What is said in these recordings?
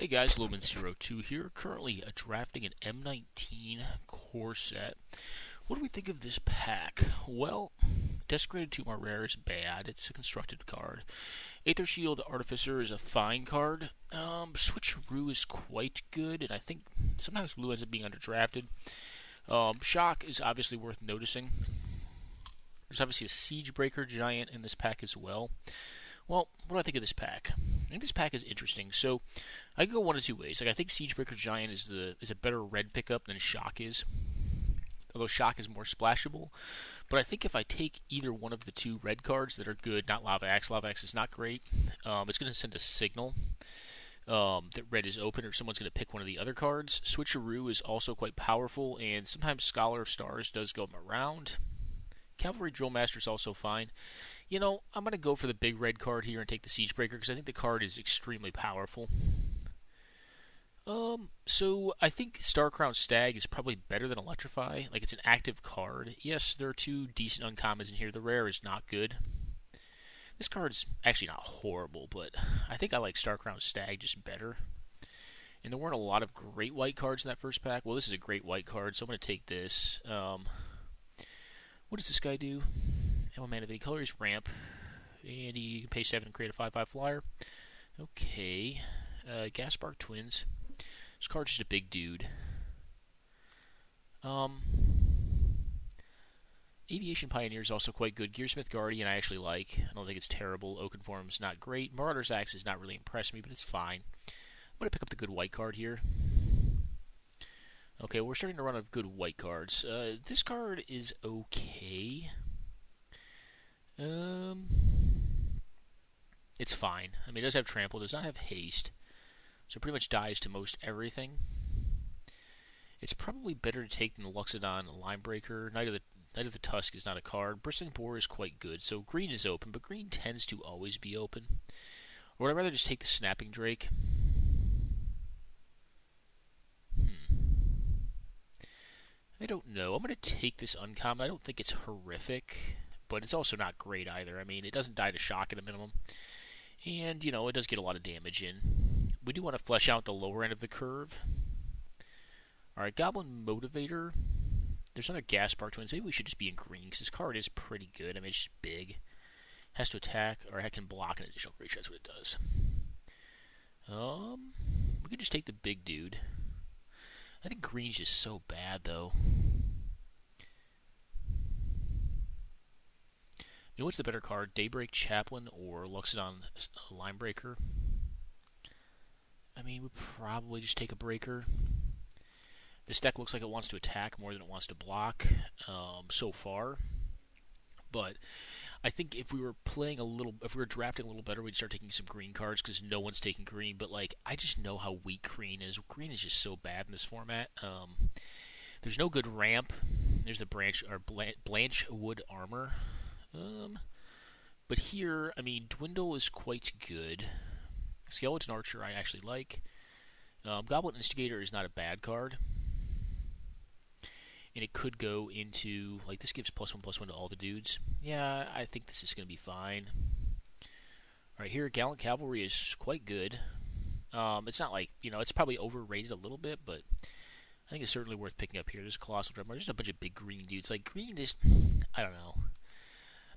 Hey guys, lowman02 here, currently uh, drafting an M19 core set. What do we think of this pack? Well, Desecrated Tomb Rare is bad, it's a constructed card. Aether Shield Artificer is a fine card. Um, Switcheroo is quite good, and I think sometimes blue ends up being underdrafted. Um, Shock is obviously worth noticing. There's obviously a Siegebreaker Giant in this pack as well. Well, what do I think of this pack? I think this pack is interesting. So, I could go one of two ways. Like, I think Siegebreaker Giant is the is a better red pickup than Shock is. Although Shock is more splashable, but I think if I take either one of the two red cards that are good, not Lava Axe, Lava Axe is not great. Um, it's going to send a signal um, that red is open, or someone's going to pick one of the other cards. Switcheroo is also quite powerful, and sometimes Scholar of Stars does go around. Cavalry Drill Master is also fine. You know, I'm going to go for the big red card here and take the Siegebreaker because I think the card is extremely powerful. Um, so I think Starcrown Stag is probably better than Electrify. Like it's an active card. Yes, there are two decent uncommons in here. The rare is not good. This card is actually not horrible, but I think I like Starcrown Stag just better. And there weren't a lot of great white cards in that first pack. Well, this is a great white card, so I'm going to take this. Um, what does this guy do? One mana of any color is ramp. And you can pay 7 and create a 5 5 flyer. Okay. Uh, Ghastbark Twins. This card's just a big dude. Um, Aviation Pioneer is also quite good. Gearsmith Guardian I actually like. I don't think it's terrible. Oakenform's not great. Marauder's Axe is not really impressed me, but it's fine. I'm going to pick up the good white card here. Okay, we're starting to run out of good white cards. Uh, this card is okay. Um, it's fine. I mean, it does have trample, does not have haste, so pretty much dies to most everything. It's probably better to take than the Loxodon Linebreaker. Knight of the Knight of the Tusk is not a card. Bristling Boar is quite good, so green is open, but green tends to always be open. Or would I rather just take the Snapping Drake? Hmm. I don't know. I'm going to take this uncommon. I don't think it's horrific but it's also not great either. I mean, it doesn't die to shock at a minimum. And, you know, it does get a lot of damage in. We do want to flesh out the lower end of the curve. Alright, Goblin Motivator. There's another Ghastbark Twins. Maybe we should just be in green, because this card is pretty good. I mean, it's big. Has to attack, or it can block an additional creature. That's what it does. Um, we could just take the big dude. I think green's just so bad, though. Know what's the better card? Daybreak Chaplain or Loxodon Linebreaker? I mean, we probably just take a breaker. This deck looks like it wants to attack more than it wants to block um, so far. But I think if we were playing a little, if we were drafting a little better, we'd start taking some green cards because no one's taking green. But like, I just know how weak green is. Green is just so bad in this format. Um, there's no good ramp. There's the branch or Blanchwood armor. Um, but here, I mean, Dwindle is quite good. Skeleton Archer I actually like. Um, Goblin Instigator is not a bad card. And it could go into, like, this gives plus one, plus one to all the dudes. Yeah, I think this is going to be fine. Alright, here, Gallant Cavalry is quite good. Um, it's not like, you know, it's probably overrated a little bit, but I think it's certainly worth picking up here. There's Colossal Drummer. There's a bunch of big green dudes. Like, green is, I don't know.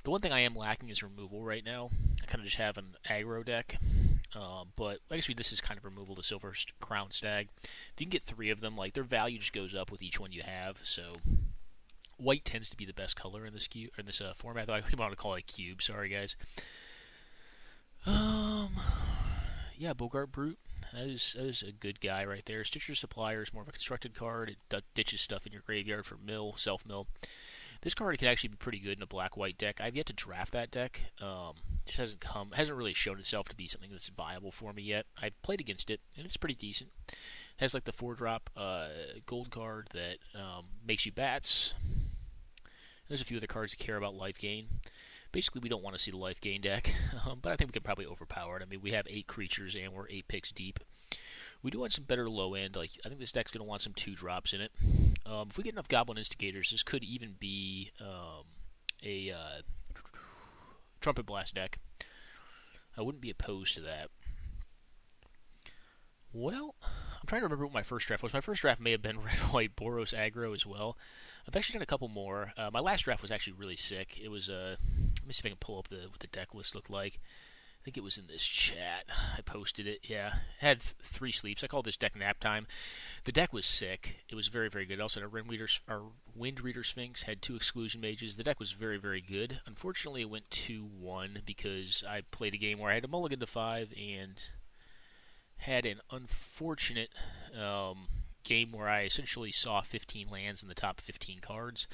The one thing I am lacking is removal right now. I kind of just have an aggro deck. Uh, but actually, this is kind of removal, the Silver Crown Stag. If you can get three of them, like their value just goes up with each one you have. So white tends to be the best color in this cube or in this uh, format. Though I want to call it a cube. Sorry, guys. Um, yeah, Boggart Brute. That is that is a good guy right there. Stitcher Supplier is more of a constructed card. It ditches stuff in your graveyard for mill, self mill. This card can actually be pretty good in a black-white deck. I've yet to draft that deck. Um, just hasn't come, hasn't really shown itself to be something that's viable for me yet. I've played against it, and it's pretty decent. It has like the four-drop uh, gold card that um, makes you bats. There's a few other cards that care about life gain. Basically, we don't want to see the life gain deck, um, but I think we can probably overpower it. I mean, we have eight creatures and we're eight picks deep. We do want some better low end. Like I think this deck's going to want some two drops in it. Um, if we get enough Goblin Instigators, this could even be um, a uh, Trumpet Blast deck. I wouldn't be opposed to that. Well, I'm trying to remember what my first draft was. My first draft may have been red, white, Boros, aggro as well. I've actually done a couple more. Uh, my last draft was actually really sick. It was uh, let me see if I can pull up the what the deck list looked like. I think it was in this chat. I posted it. Yeah, had th- three sleeps. I call this deck nap time. The deck was sick. It was very very good. Also, our Windreader, our Windreader Sphinx had two exclusion mages. The deck was very very good. Unfortunately, it went two one because I played a game where I had a mulligan to five and had an unfortunate um, game where I essentially saw 15 lands in the top 15 cards.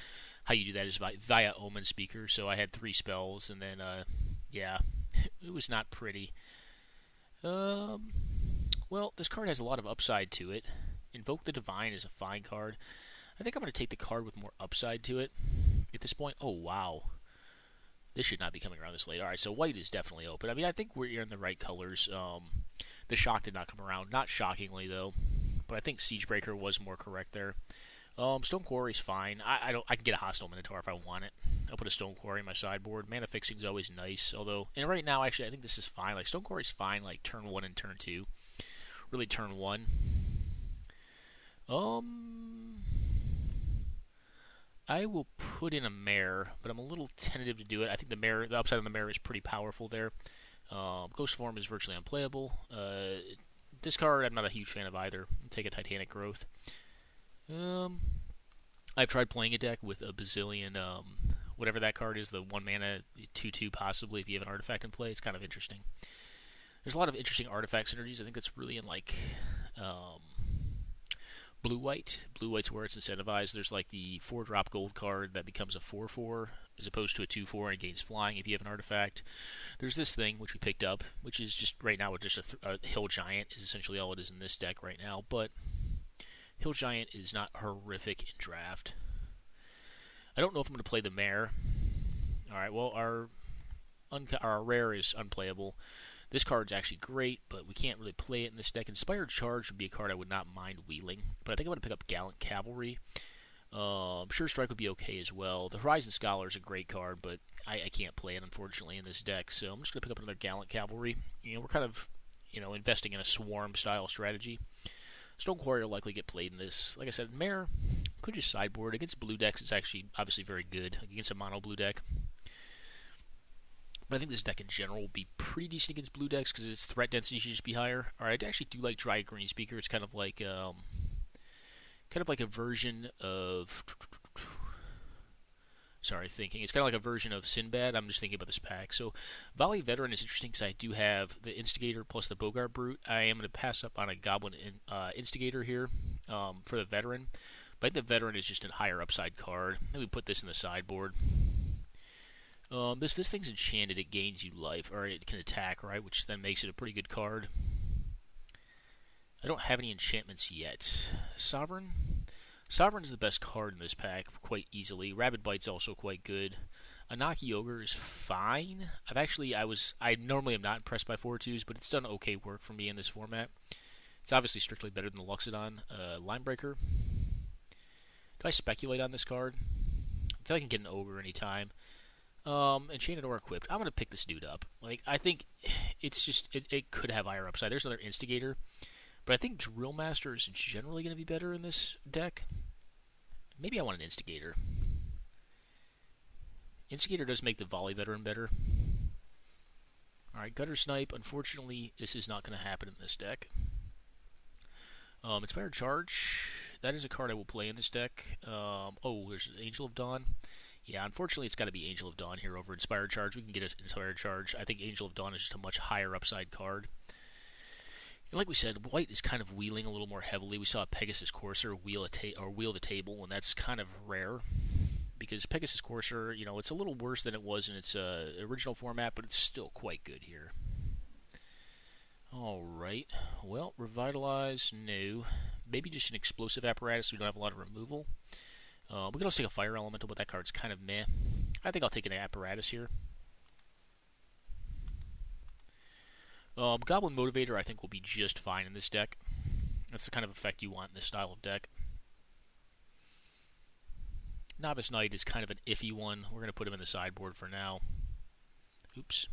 How you do that is via, via Omen Speaker. So I had three spells, and then uh, yeah, it was not pretty. Um, well, this card has a lot of upside to it. Invoke the Divine is a fine card. I think I'm going to take the card with more upside to it. At this point, oh wow, this should not be coming around this late. All right, so white is definitely open. I mean, I think we're in the right colors. Um, the shock did not come around, not shockingly though, but I think Siegebreaker was more correct there. Um, Stone Quarry is fine. I, I, don't. I can get a hostile Minotaur if I want it. I'll put a Stone Quarry in my sideboard. Mana fixing is always nice. Although, and right now, actually, I think this is fine. Like Stone Quarry is fine. Like turn one and turn two. Really, turn one. Um, I will put in a mare, but I'm a little tentative to do it. I think the mare, the upside on the mare is pretty powerful there. Um, Ghost form is virtually unplayable. Uh, this card, I'm not a huge fan of either. I'll take a Titanic Growth. I've tried playing a deck with a bazillion, um, whatever that card is, the one mana, two two possibly. If you have an artifact in play, it's kind of interesting. There's a lot of interesting artifact synergies. I think that's really in like um, blue white. Blue white's where it's incentivized. There's like the four drop gold card that becomes a four four as opposed to a two four and gains flying if you have an artifact. There's this thing which we picked up, which is just right now with just a, th- a hill giant is essentially all it is in this deck right now, but Hill Giant is not horrific in draft. I don't know if I'm going to play the Mare. All right, well, our our rare is unplayable. This card's actually great, but we can't really play it in this deck. Inspired Charge would be a card I would not mind wheeling, but I think I'm going to pick up Gallant Cavalry. I'm sure Strike would be okay as well. The Horizon Scholar is a great card, but I, I can't play it unfortunately in this deck, so I'm just going to pick up another Gallant Cavalry. You know, we're kind of you know investing in a swarm style strategy. Stone Quarry will likely get played in this. Like I said, Mare could just sideboard. Against blue decks, it's actually obviously very good. Against a mono blue deck. But I think this deck in general will be pretty decent against blue decks because its threat density should just be higher. Alright, I actually do like Dryad Greenseeker. It's kind of like um, kind of like a version of sorry, thinking. It's kind of like a version of Sinbad. I'm just thinking about this pack. So, Volley Veteran is interesting because I do have the Instigator plus the Boggart Brute. I am going to pass up on a Goblin in, uh, Instigator here um, for the Veteran. But the Veteran is just a higher upside card. Then we put this in the sideboard. Um, this this thing's enchanted. It gains you life, or it can attack, right? Which then makes it a pretty good card. I don't have any enchantments yet. Sovereign. Sovereign is the best card in this pack, quite easily. Rabid Bite's also quite good. Onakke Ogre is fine. I've actually, I was, I normally am not impressed by 4-2s, but it's done okay work for me in this format. It's obviously strictly better than the Loxodon. Uh, Linebreaker. Do I speculate on this card? I feel like I can get an Ogre anytime. Um, Enchanted or Equipped. I'm to pick this dude up. Like, I think it's just, it, it could have higher upside. There's another Instigator. But I think Drill Master is generally going to be better in this deck. Maybe I want an Instigator. Instigator does make the Volley Veteran better. Alright, Guttersnipe. Unfortunately, this is not going to happen in this deck. Um, Inspired Charge. That is a card I will play in this deck. Um, oh, there's Angel of Dawn. Yeah, unfortunately, it's got to be Angel of Dawn here over Inspired Charge. We can get Inspired Charge. I think Angel of Dawn is just a much higher upside card. Like we said, White is kind of wheeling a little more heavily. We saw a Pegasus Courser wheel a ta- or wheel the table, and that's kind of rare because Pegasus Courser, you know, it's a little worse than it was in its uh, original format, but it's still quite good here. All right. Well, revitalize, no. Maybe just an explosive apparatus. We don't have a lot of removal. Uh, we can also take a fire elemental, but that card's kind of meh. I think I'll take an apparatus here. Um, Goblin Motivator, I think, will be just fine in this deck. That's the kind of effect you want in this style of deck. Novice Knight is kind of an iffy one. We're going to put him in the sideboard for now. Oops.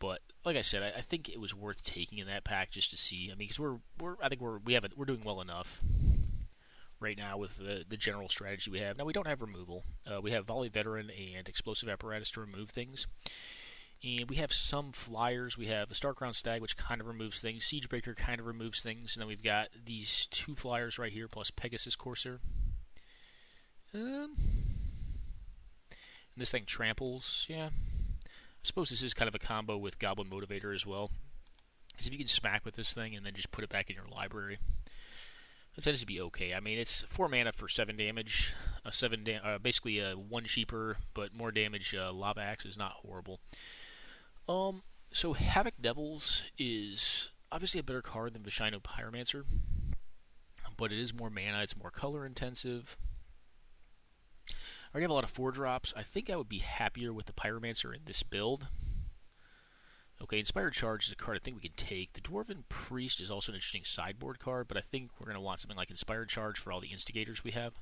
But like I said, I, I, think it was worth taking in that pack just to see. I mean, because we're we're I think we're we have we're doing well enough right now with the the general strategy we have. Now we don't have removal. Uh, we have volley veteran and explosive apparatus to remove things. And we have some flyers. We have the Star Crown Stag, which kind of removes things. Siegebreaker kind of removes things. And then we've got these two flyers right here, plus Pegasus Courser. Um, and this thing tramples, yeah. I suppose this is kind of a combo with Goblin Motivator as well. Because if you can smack with this thing and then just put it back in your library, it tends to be okay. I mean, it's four mana for seven damage, a seven da- uh, basically a one cheaper but more damage uh, lava axe is not horrible. Um, so Havoc Devils is obviously a better card than Viashino Pyromancer, but it is more mana. It's more color intensive I already have a lot of four drops. I think I would be happier with the Pyromancer in this build. Okay, Inspired Charge is a card I think we can take. The Dwarven Priest is also an interesting sideboard card, but I think we're going to want something like Inspired Charge for all the instigators we have.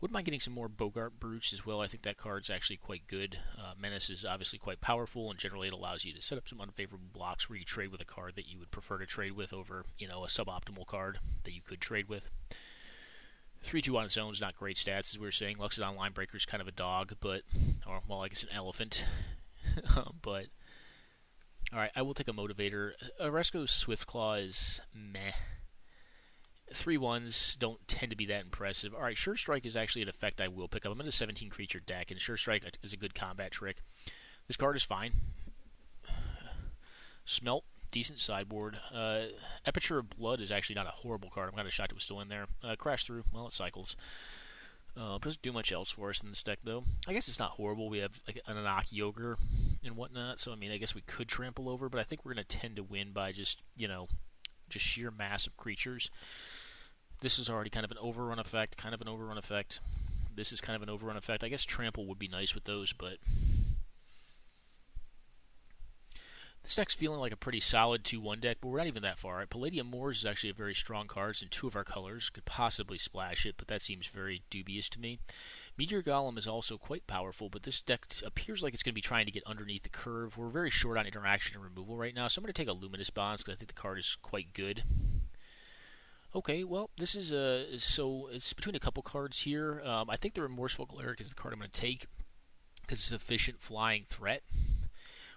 Wouldn't mind getting some more Boggart Brutes as well. I think that card's actually quite good. Uh, Menace is obviously quite powerful, and generally it allows you to set up some unfavorable blocks where you trade with a card that you would prefer to trade with over, you know, a suboptimal card that you could trade with. 3 2 on its own is not great stats, as we were saying. Loxodon Linebreaker is kind of a dog, but, or, well, I guess an elephant. but, alright, I will take a Motivator. Aresco Swiftclaw is meh. Three ones don't tend to be that impressive. Alright, Sure Strike is actually an effect I will pick up. I'm in a 17 creature deck, and Sure Strike is a good combat trick. This card is fine. Smelt decent sideboard. Uh, Epicure of Blood is actually not a horrible card. I'm kind of shocked it was still in there. Uh, Crash Through, well, it cycles. Uh, doesn't do much else for us in this deck, though. I guess it's not horrible. We have like an Onakke Ogre and whatnot, so I mean, I guess we could trample over, but I think we're going to tend to win by just, you know, just sheer mass of creatures. This is already kind of an overrun effect, kind of an overrun effect. This is kind of an overrun effect. I guess trample would be nice with those, but This deck's feeling like a pretty solid 2-1 deck, but we're not even that far. Right? Palladia-Mors is actually a very strong card, and two of our colors could possibly splash it, but that seems very dubious to me. Meteor Golem is also quite powerful, but this deck appears like it's going to be trying to get underneath the curve. We're very short on interaction and removal right now, so I'm going to take a Luminous Bonds because I think the card is quite good. Okay, well, this is a so it's between a couple cards here. Um, I think the Remorseful Cleric is the card I'm going to take because it's efficient flying threat.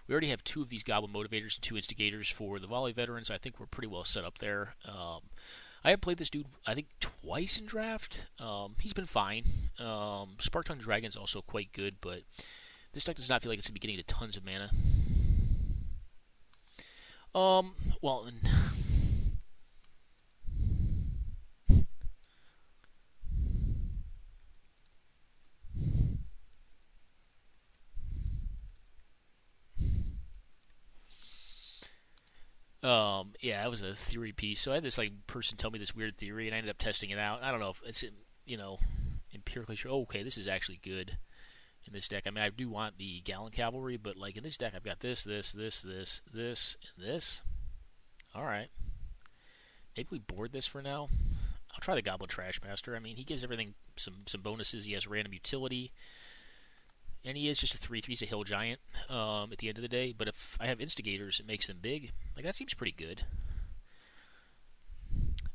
We already have two of these Goblin Motivators and two Instigators for the Volley Veterans. I think we're pretty well set up there. Um, I have played this dude, I think, twice in draft. Um, he's been fine. Um, Spark Tongue Dragon's also quite good, but this deck does not feel like it's going to be getting to tons of mana. Um, well, Um, yeah, it was a theory piece. So I had this like person tell me this weird theory, and I ended up testing it out. I don't know if it's you know empirically sure. Oh, okay, this is actually good in this deck. I mean, I do want the Gallant Cavalry, but like in this deck, I've got this, this, this, this, this, and this. All right, maybe we board this for now. I'll try the Goblin Trashmaster. I mean, he gives everything some some bonuses. He has random utility and he is just a three-three. He's a hill giant um, at the end of the day. But if I have instigators, it makes them big. Like that seems pretty good.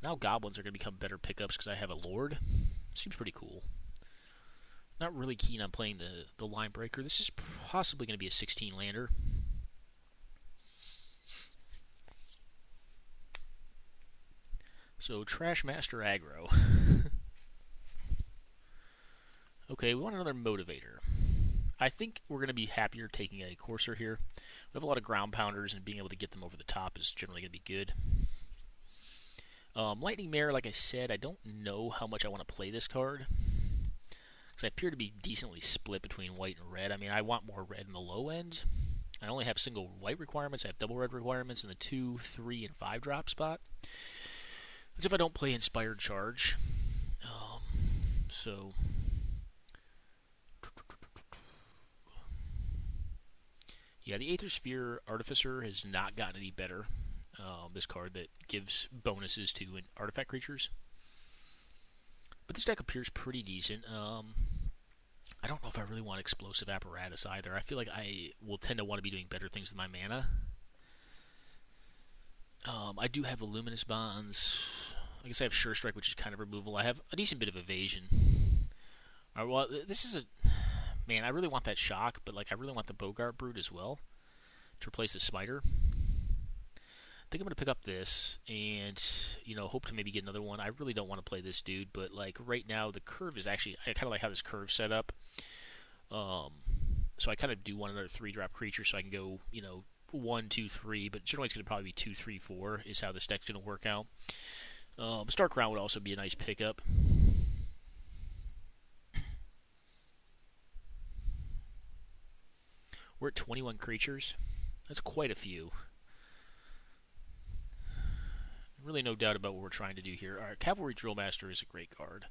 Now goblins are going to become better pickups because I have a lord. Seems pretty cool. Not really keen on playing the the line breaker. This is possibly going to be a 16 lander. So Trash Master aggro. okay, we want another motivator. I think we're going to be happier taking a courser here. We have a lot of ground pounders, and being able to get them over the top is generally going to be good. Um, Lightning Mare, like I said, I don't know how much I want to play this card. Because I appear to be decently split between white and red. I mean, I want more red in the low end. I only have single white requirements. I have double red requirements in the 2, 3, and 5 drop spot. As if I don't play Inspired Charge. Um, so Yeah, the Aether Sphere Artificer has not gotten any better. Um, this card that gives bonuses to artifact creatures. But this deck appears pretty decent. Um, I don't know if I really want explosive apparatus either. I feel like I will tend to want to be doing better things with my mana. Um, I do have luminous bonds. I guess I have sure strike, which is kind of removal. I have a decent bit of evasion. All right, well, this is a man. I really want that shock, but like I really want the Boggart Brute as well to replace the Smiter. I think I'm gonna pick up this and you know hope to maybe get another one. I really don't want to play this dude, but like right now the curve is actually I kind of like how this curve set up. Um, so I kind of do want another three drop creature so I can go you know one two three, but generally it's gonna probably be two three four is how this deck's gonna work out. Um, Stark Crown would also be a nice pickup. We're at 21 creatures. That's quite a few. Really, no doubt about what we're trying to do here. Our Cavalry Drillmaster is a great card.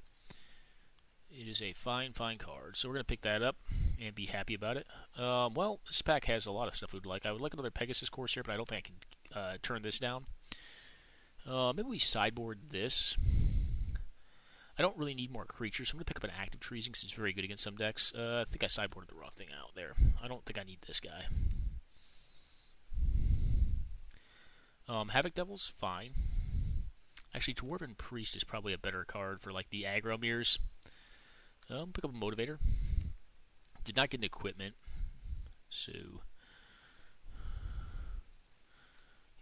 It is a fine, fine card. So we're going to pick that up and be happy about it. Um, well, this pack has a lot of stuff we'd like. I would like another Pegasus Courser, but I don't think I can uh, turn this down. Uh, maybe we sideboard this. I don't really need more creatures, so I'm going to pick up an Active Treason because it's very good against some decks. Uh, I think I sideboarded the wrong thing out there. I don't think I need this guy. Um, Havoc Devil's fine. Actually, Dwarven Priest is probably a better card for like the aggro mirrors. Um, pick up a Motivator. Did not get an equipment, so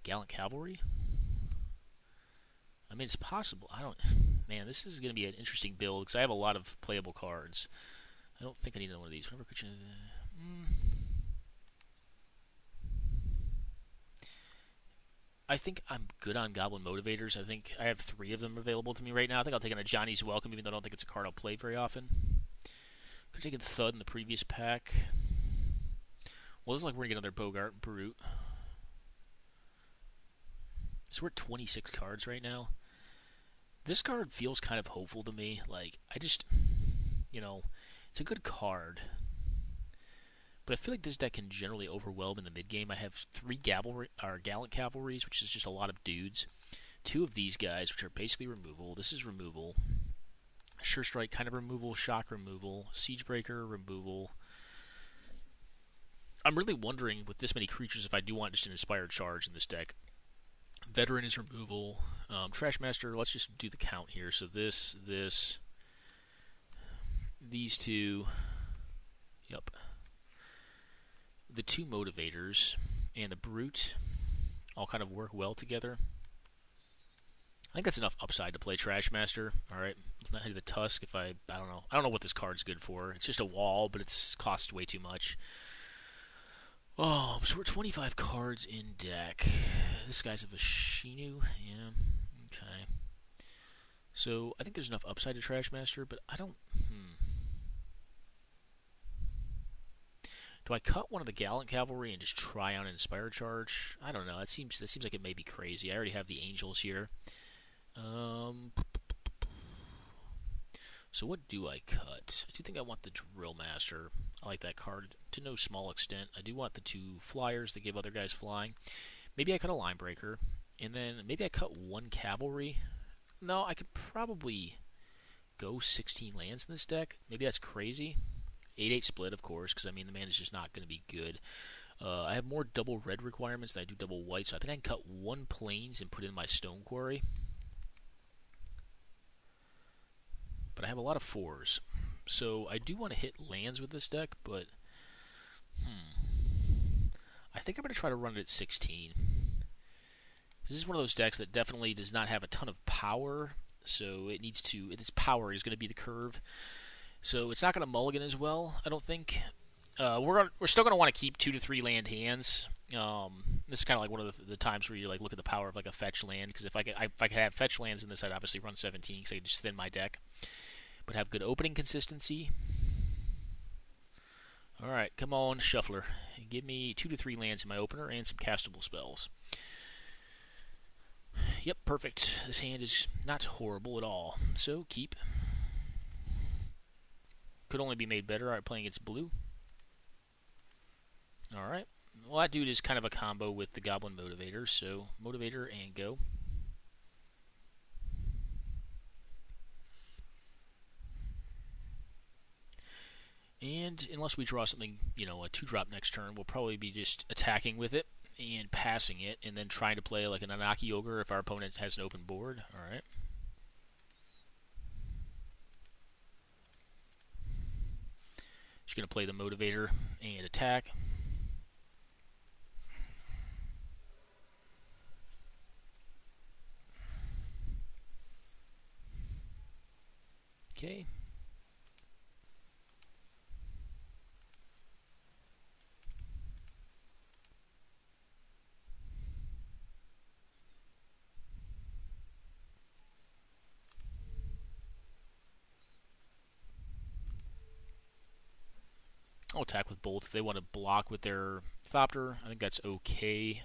Gallant Cavalry. I mean, it's possible. I don't. Man, this is going to be an interesting build because I have a lot of playable cards. I don't think I need another one of these. Whenever creature. Mm. I think I'm good on Goblin Motivators. I think I have three of them available to me right now. I think I'll take on a Ajani's Welcome, even though I don't think it's a card I'll play very often. Could have taken Thud in the previous pack. Well, looks like we're going to get another Boggart Brute. So we're at 26 cards right now this card feels kind of hopeful to me. Like I just, you know, it's a good card, but I feel like this deck can generally overwhelm in the mid game. I have three Gavel or Gallant Cavalries, which is just a lot of dudes. Two of these guys, which are basically removal. This is removal. Sure Strike, kind of removal. Shock removal. Siegebreaker removal. I'm really wondering with this many creatures if I do want just an inspired charge in this deck. Veteran is removal. Um, Trashmaster, let's just do the count here. So this, this, these two, yep. The two motivators and the brute all kind of work well together. I think that's enough upside to play Trashmaster. All right, not the Tusk if I I don't know. I don't know what this card's good for. It's just a wall, but it's cost way too much. Oh, so we're 25 cards in deck. This guy's a Viashino. Yeah. Okay. So I think there's enough upside to Trashmaster, but I don't. Hmm. Do I cut one of the Gallant Cavalry and just try on Inspire Charge? I don't know. That seems that seems like it may be crazy. I already have the Angels here. Um. So what do I cut? I do think I want the Drill Master. I like that card to no small extent. I do want the two flyers that give other guys flying. Maybe I cut a line breaker, and then maybe I cut one cavalry. No, I could probably go 16 lands in this deck. Maybe that's crazy. 8-8 split, of course, because I mean the man is just not going to be good. Uh, I have more double red requirements than I do double white, so I think I can cut one plains and put in my stone quarry. But I have a lot of fours, so I do want to hit lands with this deck, but Hmm. I think I'm going to try to run it at 16. This is one of those decks that definitely does not have a ton of power, so it needs to. Its power is going to be the curve, so it's not going to mulligan as well. I don't think. Uh, we're we're still going to want to keep two to three land hands. Um, this is kind of like one of the, the, times where you like look at the power of like a fetch land because if I could I, if I could have fetch lands in this, I'd obviously run 17 because I could just thin my deck, but have good opening consistency. Alright, come on, Shuffler. Give me two to three lands in my opener and some castable spells. Yep, perfect. This hand is not horrible at all. So, keep. Could only be made better. Alright, playing against blue. Alright. Well, that dude is kind of a combo with the Goblin Motivator, so Motivator and go. And unless we draw something, you know, a two drop next turn, we'll probably be just attacking with it and passing it, and then trying to play like an Onakke Ogre if our opponent has an open board. All right. Just going to play the Motivator and attack. Okay. I'll attack with both. If they want to block with their Thopter, I think that's okay.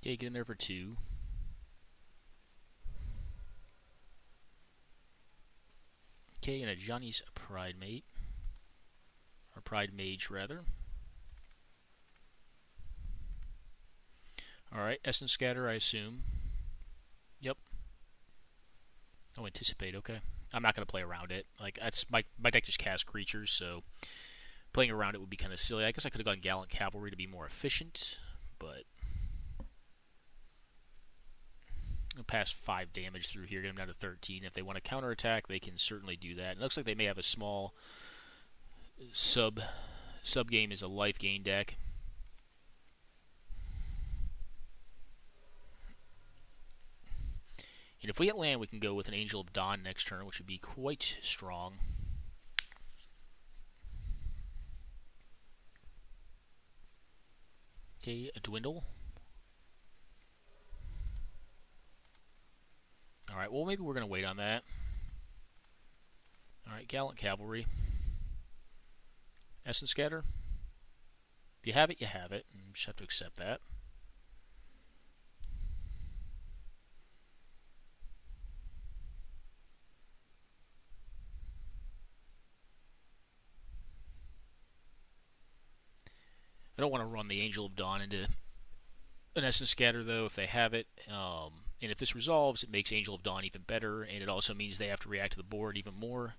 Okay, get in there for two. Okay, and a Ajani's Pride Pridemate. Or Pridemage, rather. Alright, Essence Scatter, I assume. Yep. Oh, Anticipate, okay. I'm not going to play around it. Like, that's my, my deck just casts creatures, so playing around it would be kind of silly. I guess I could have gone Gallant Cavalry to be more efficient, but pass 5 damage through here, get them down to 13. If they want to counterattack, they can certainly do that. It looks like they may have a small sub sub game is a life gain deck. And if we get land, we can go with an Angel of Dawn next turn, which would be quite strong. Okay, a Dwindle. Alright, well maybe we're going to wait on that. Alright, Gallant Cavalry. Essence Scatter. If you have it, you have it. You just have to accept that. I don't want to run the Angel of Dawn into an Essence Scatter, though, if they have it. Um, and if this resolves, it makes Angel of Dawn even better, and it also means they have to react to the board even more.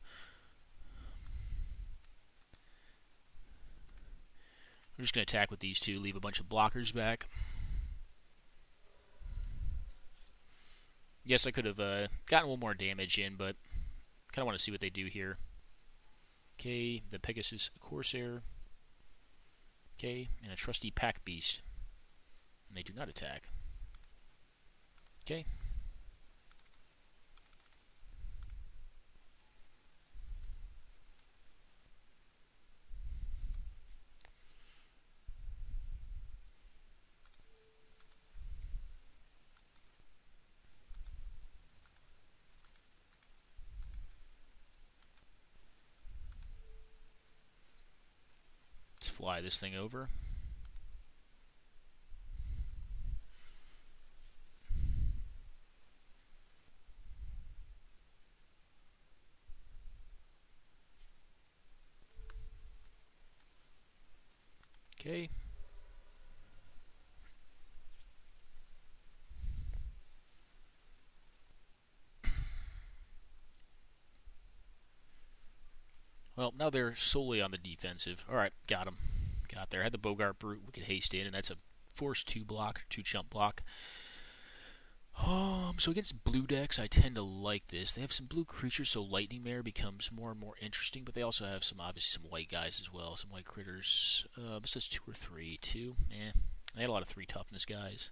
We're just going to attack with these two, leave a bunch of blockers back. Yes, I could have uh, gotten a little more damage in, but kind of want to see what they do here. Okay, the Pegasus Courser. Okay, and a Trusty Pack Beast. And they do not attack. Okay. Let's fly this thing over. Okay. Well, now they're solely on the defensive. All right, got him. Got there. Had the Boggart Brute. We could haste in, and that's a force two block, two chump block. Um, so against blue decks, I tend to like this. They have some blue creatures, so Lightning Mare becomes more and more interesting. But they also have some, obviously, some white guys as well, some white critters. Uh, this is two or three, two. Eh, I had a lot of three toughness guys.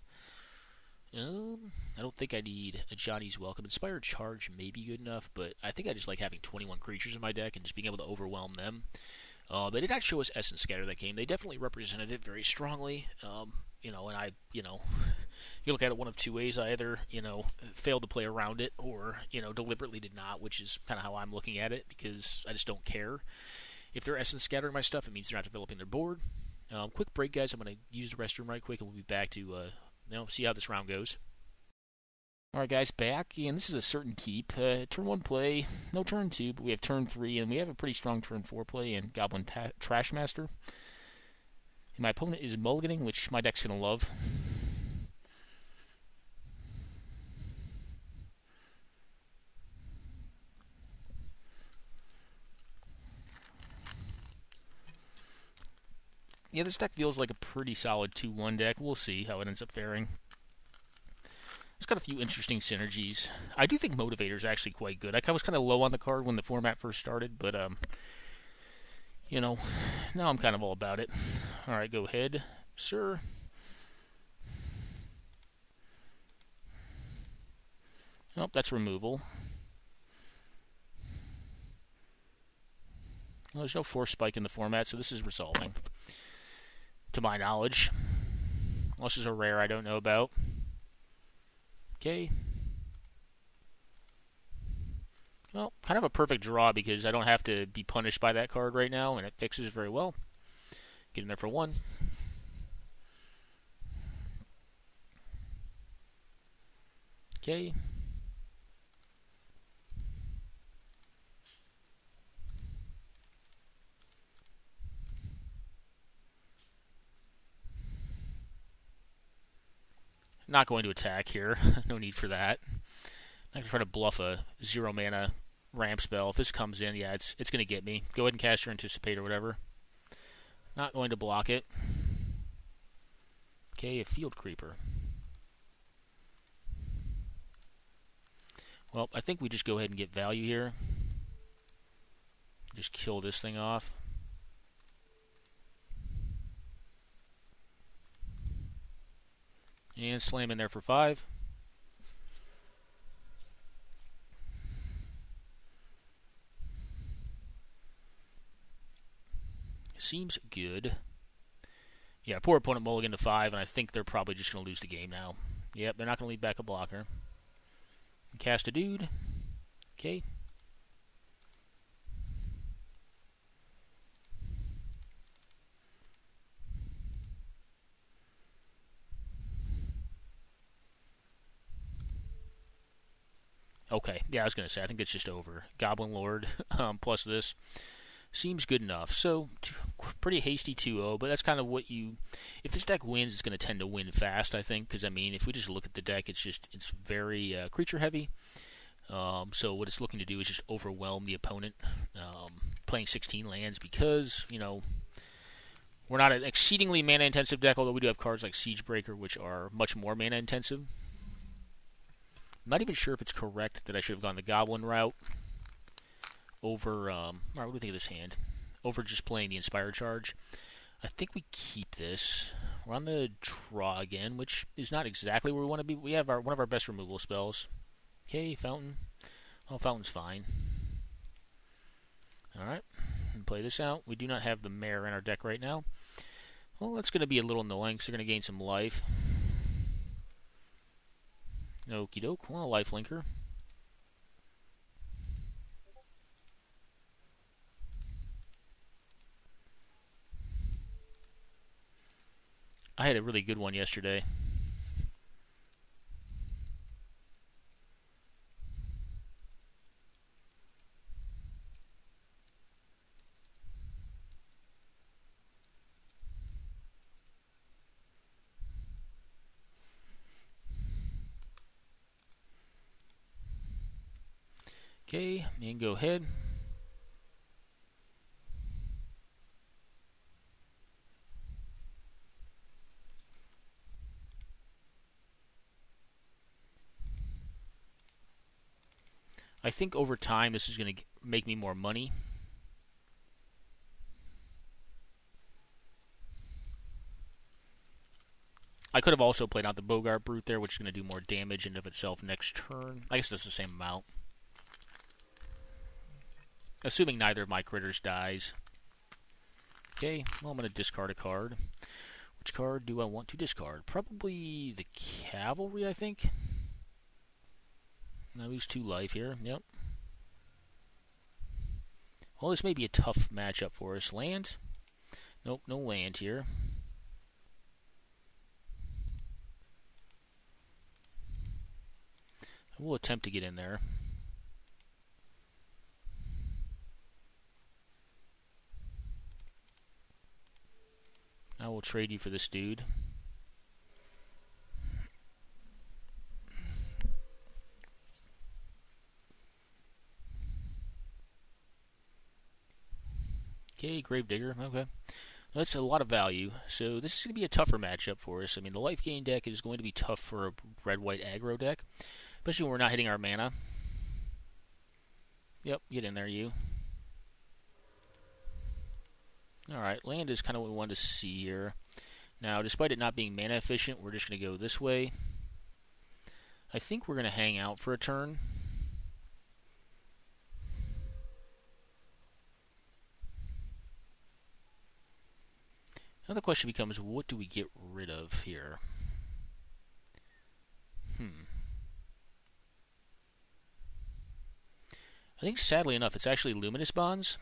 Um, I don't think I need a Ajani's Welcome. Inspired Charge may be good enough, but I think I just like having 21 creatures in my deck and just being able to overwhelm them. Uh, they did not show us Essence Scatter that game. They definitely represented it very strongly. Um, you know, and I, you know, you look at it one of two ways. I either, you know, failed to play around it or, you know, deliberately did not, which is kind of how I'm looking at it because I just don't care. If they're essence scattering my stuff, it means they're not developing their board. Um, quick break, guys. I'm going to use the restroom right quick and we'll be back to, uh, you know, see how this round goes. Alright guys, back, and this is a certain keep. Uh, turn 1 play, no turn 2, but we have turn 3, and we have a pretty strong turn 4 play in Goblin Ta Trashmaster. And my opponent is mulliganing, which my deck's going to love. Yeah, this deck feels like a pretty solid 2-1 deck. We'll see how it ends up faring. It's got a few interesting synergies. I do think Motivator is actually quite good. I was kind of low on the card when the format first started, but um, you know, now I'm kind of all about it. All right, go ahead, sir. Nope, that's removal. Well, there's no force spike in the format, so this is resolving. To my knowledge. Unless it's a rare I don't know about. Okay. Well, kind of a perfect draw because I don't have to be punished by that card right now, and it fixes very well. Get in there for one. Okay. Not going to attack here. no need for that. I'm going to try to bluff a zero mana ramp spell. If this comes in, yeah, it's it's going to get me. Go ahead and cast your Anticipate or whatever. Not going to block it. Okay, a Field Creeper. Well, I think we just go ahead and get value here. Just kill this thing off. And slam in there for five. Seems good. Yeah, poor opponent mulligan to five, and I think they're probably just going to lose the game now. Yep, they're not going to lead back a blocker. Cast a dude. Okay. Okay, yeah, I was going to say, I think it's just over. Goblin Lord um, plus this seems good enough. So, pretty hasty 2 0, but that's kind of what you. If this deck wins, it's going to tend to win fast, I think, because, I mean, if we just look at the deck, it's just, it's very uh, creature heavy. Um, so, what it's looking to do is just overwhelm the opponent, um, playing 16 lands because, you know, we're not an exceedingly mana intensive deck, although we do have cards like Siegebreaker, which are much more mana intensive. I'm not even sure if it's correct that I should have gone the Goblin route over. Um, all right, what do we think of this hand? Over just playing the Inspired Charge. I think we keep this. We're on the draw again, which is not exactly where we want to be. We have our one of our best removal spells. Okay, Fountain. Oh, Fountain's fine. All right, and play this out. We do not have the Mare in our deck right now. Well, that's going to be a little annoying because they're going to gain some life. Okie doke. Well, life linker. I had a really good one yesterday. Okay, and go ahead. I think over time this is going to make me more money. I could have also played out the Boggart Brute there, which is going to do more damage in of itself next turn. I guess that's the same amount. Assuming neither of my critters dies. Okay, well, I'm going to discard a card. Which card do I want to discard? Probably the Cavalry, I think. I lose two life here. Yep. Well, this may be a tough matchup for us. Land? Nope, no land here. We'll attempt to get in there. I will trade you for this dude. Okay, Gravedigger. Okay. That's a lot of value. So this is going to be a tougher matchup for us. I mean, the life gain deck is going to be tough for a red-white aggro deck, especially when we're not hitting our mana. Yep, get in there, you. Alright, land is kind of what we wanted to see here. Now, despite it not being mana efficient, we're just going to go this way. I think we're going to hang out for a turn. Now the question becomes, what do we get rid of here? Hmm. I think, sadly enough, it's actually Luminous Bonds.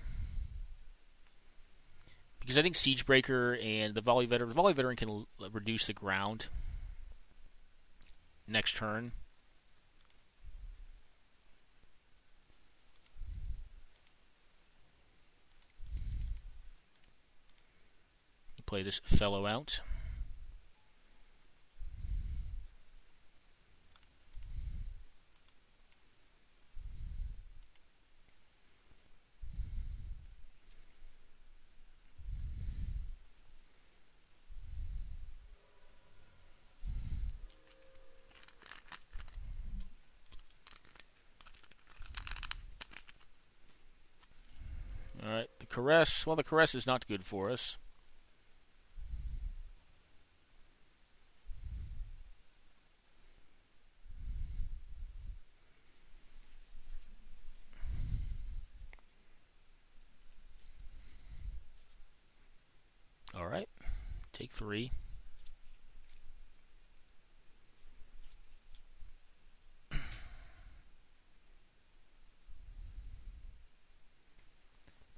Because I think Siegebreaker and the Volley Veteran, the Volley Veteran can reduce the ground next turn. play this fellow out. Alright, the caress. Well, the caress is not good for us. All right. Take three.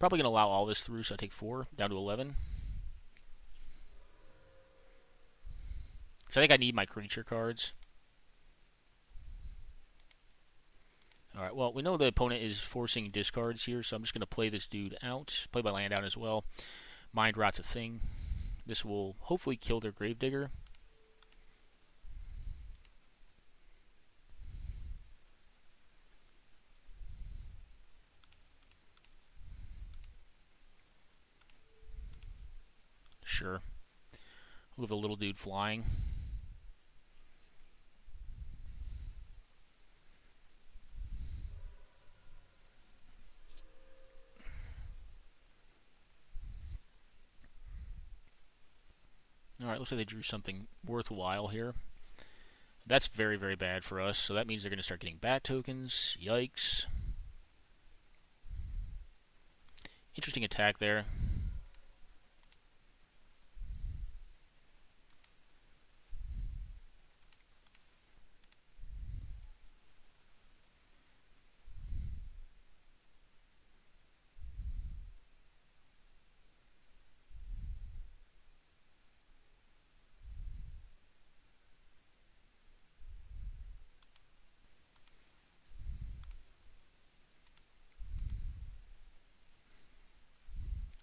Probably going to allow all this through, so I take four, down to 11. So I think I need my creature cards. Alright, well, we know the opponent is forcing discards here, so I'm just going to play this dude out. Play my land out as well. Mind Rot's a thing. This will hopefully kill their Gravedigger. Sure. A little dude flying. Alright, looks like they drew something worthwhile here. That's very, very bad for us, so that means they're going to start getting bat tokens. Yikes. Interesting attack there.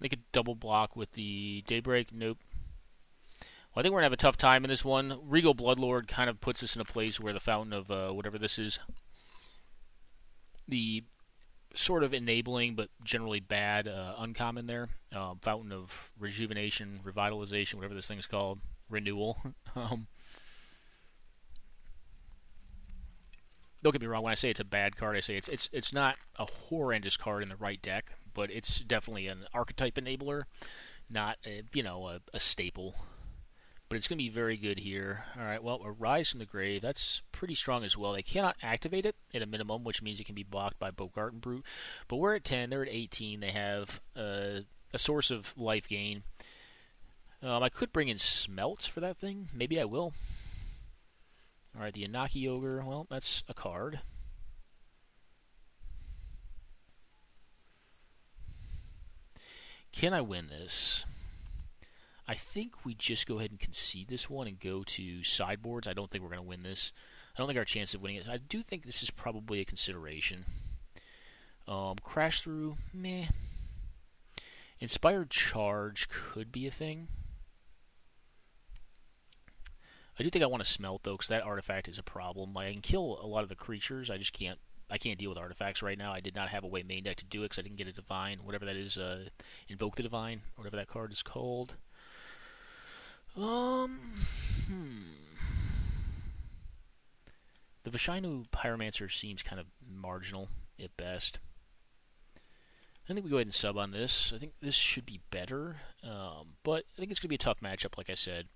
They could double block with the Daybreak. Nope. Well, I think we're going to have a tough time in this one. Regal Bloodlord kind of puts us in a place where the Fountain of uh, whatever this is, the sort of enabling but generally bad uh, uncommon there. Um, Fountain of Rejuvenation, Revitalization, whatever this thing's called, Renewal. um, don't get me wrong. When I say it's a bad card, I say it's it's it's not a horrendous card in the right deck but it's definitely an archetype enabler, not a, you know a, a staple. But it's going to be very good here. All right, well, a Rise from the Grave, that's pretty strong as well. They cannot activate it at a minimum, which means it can be blocked by Boggart and Brute. But we're at 10, they're at 18. They have uh, a source of life gain. Um, I could bring in Smelt for that thing. Maybe I will. All right, the Onakke Ogre, well, that's a card. Can I win this? I think we just go ahead and concede this one and go to sideboards. I don't think we're going to win this. I don't think our chance of winning it. I do think this is probably a consideration. Um, crash through, meh. Inspired charge could be a thing. I do think I want to smelt though, because that artifact is a problem. I can kill a lot of the creatures. I just can't. I can't deal with artifacts right now. I did not have a way main deck to do it because I didn't get a divine, whatever that is. Uh, invoke the divine, whatever that card is called. Um, hmm. The Viashino Pyromancer seems kind of marginal at best. I think we go ahead and sub on this. I think this should be better, um, but I think it's going to be a tough matchup, like I said.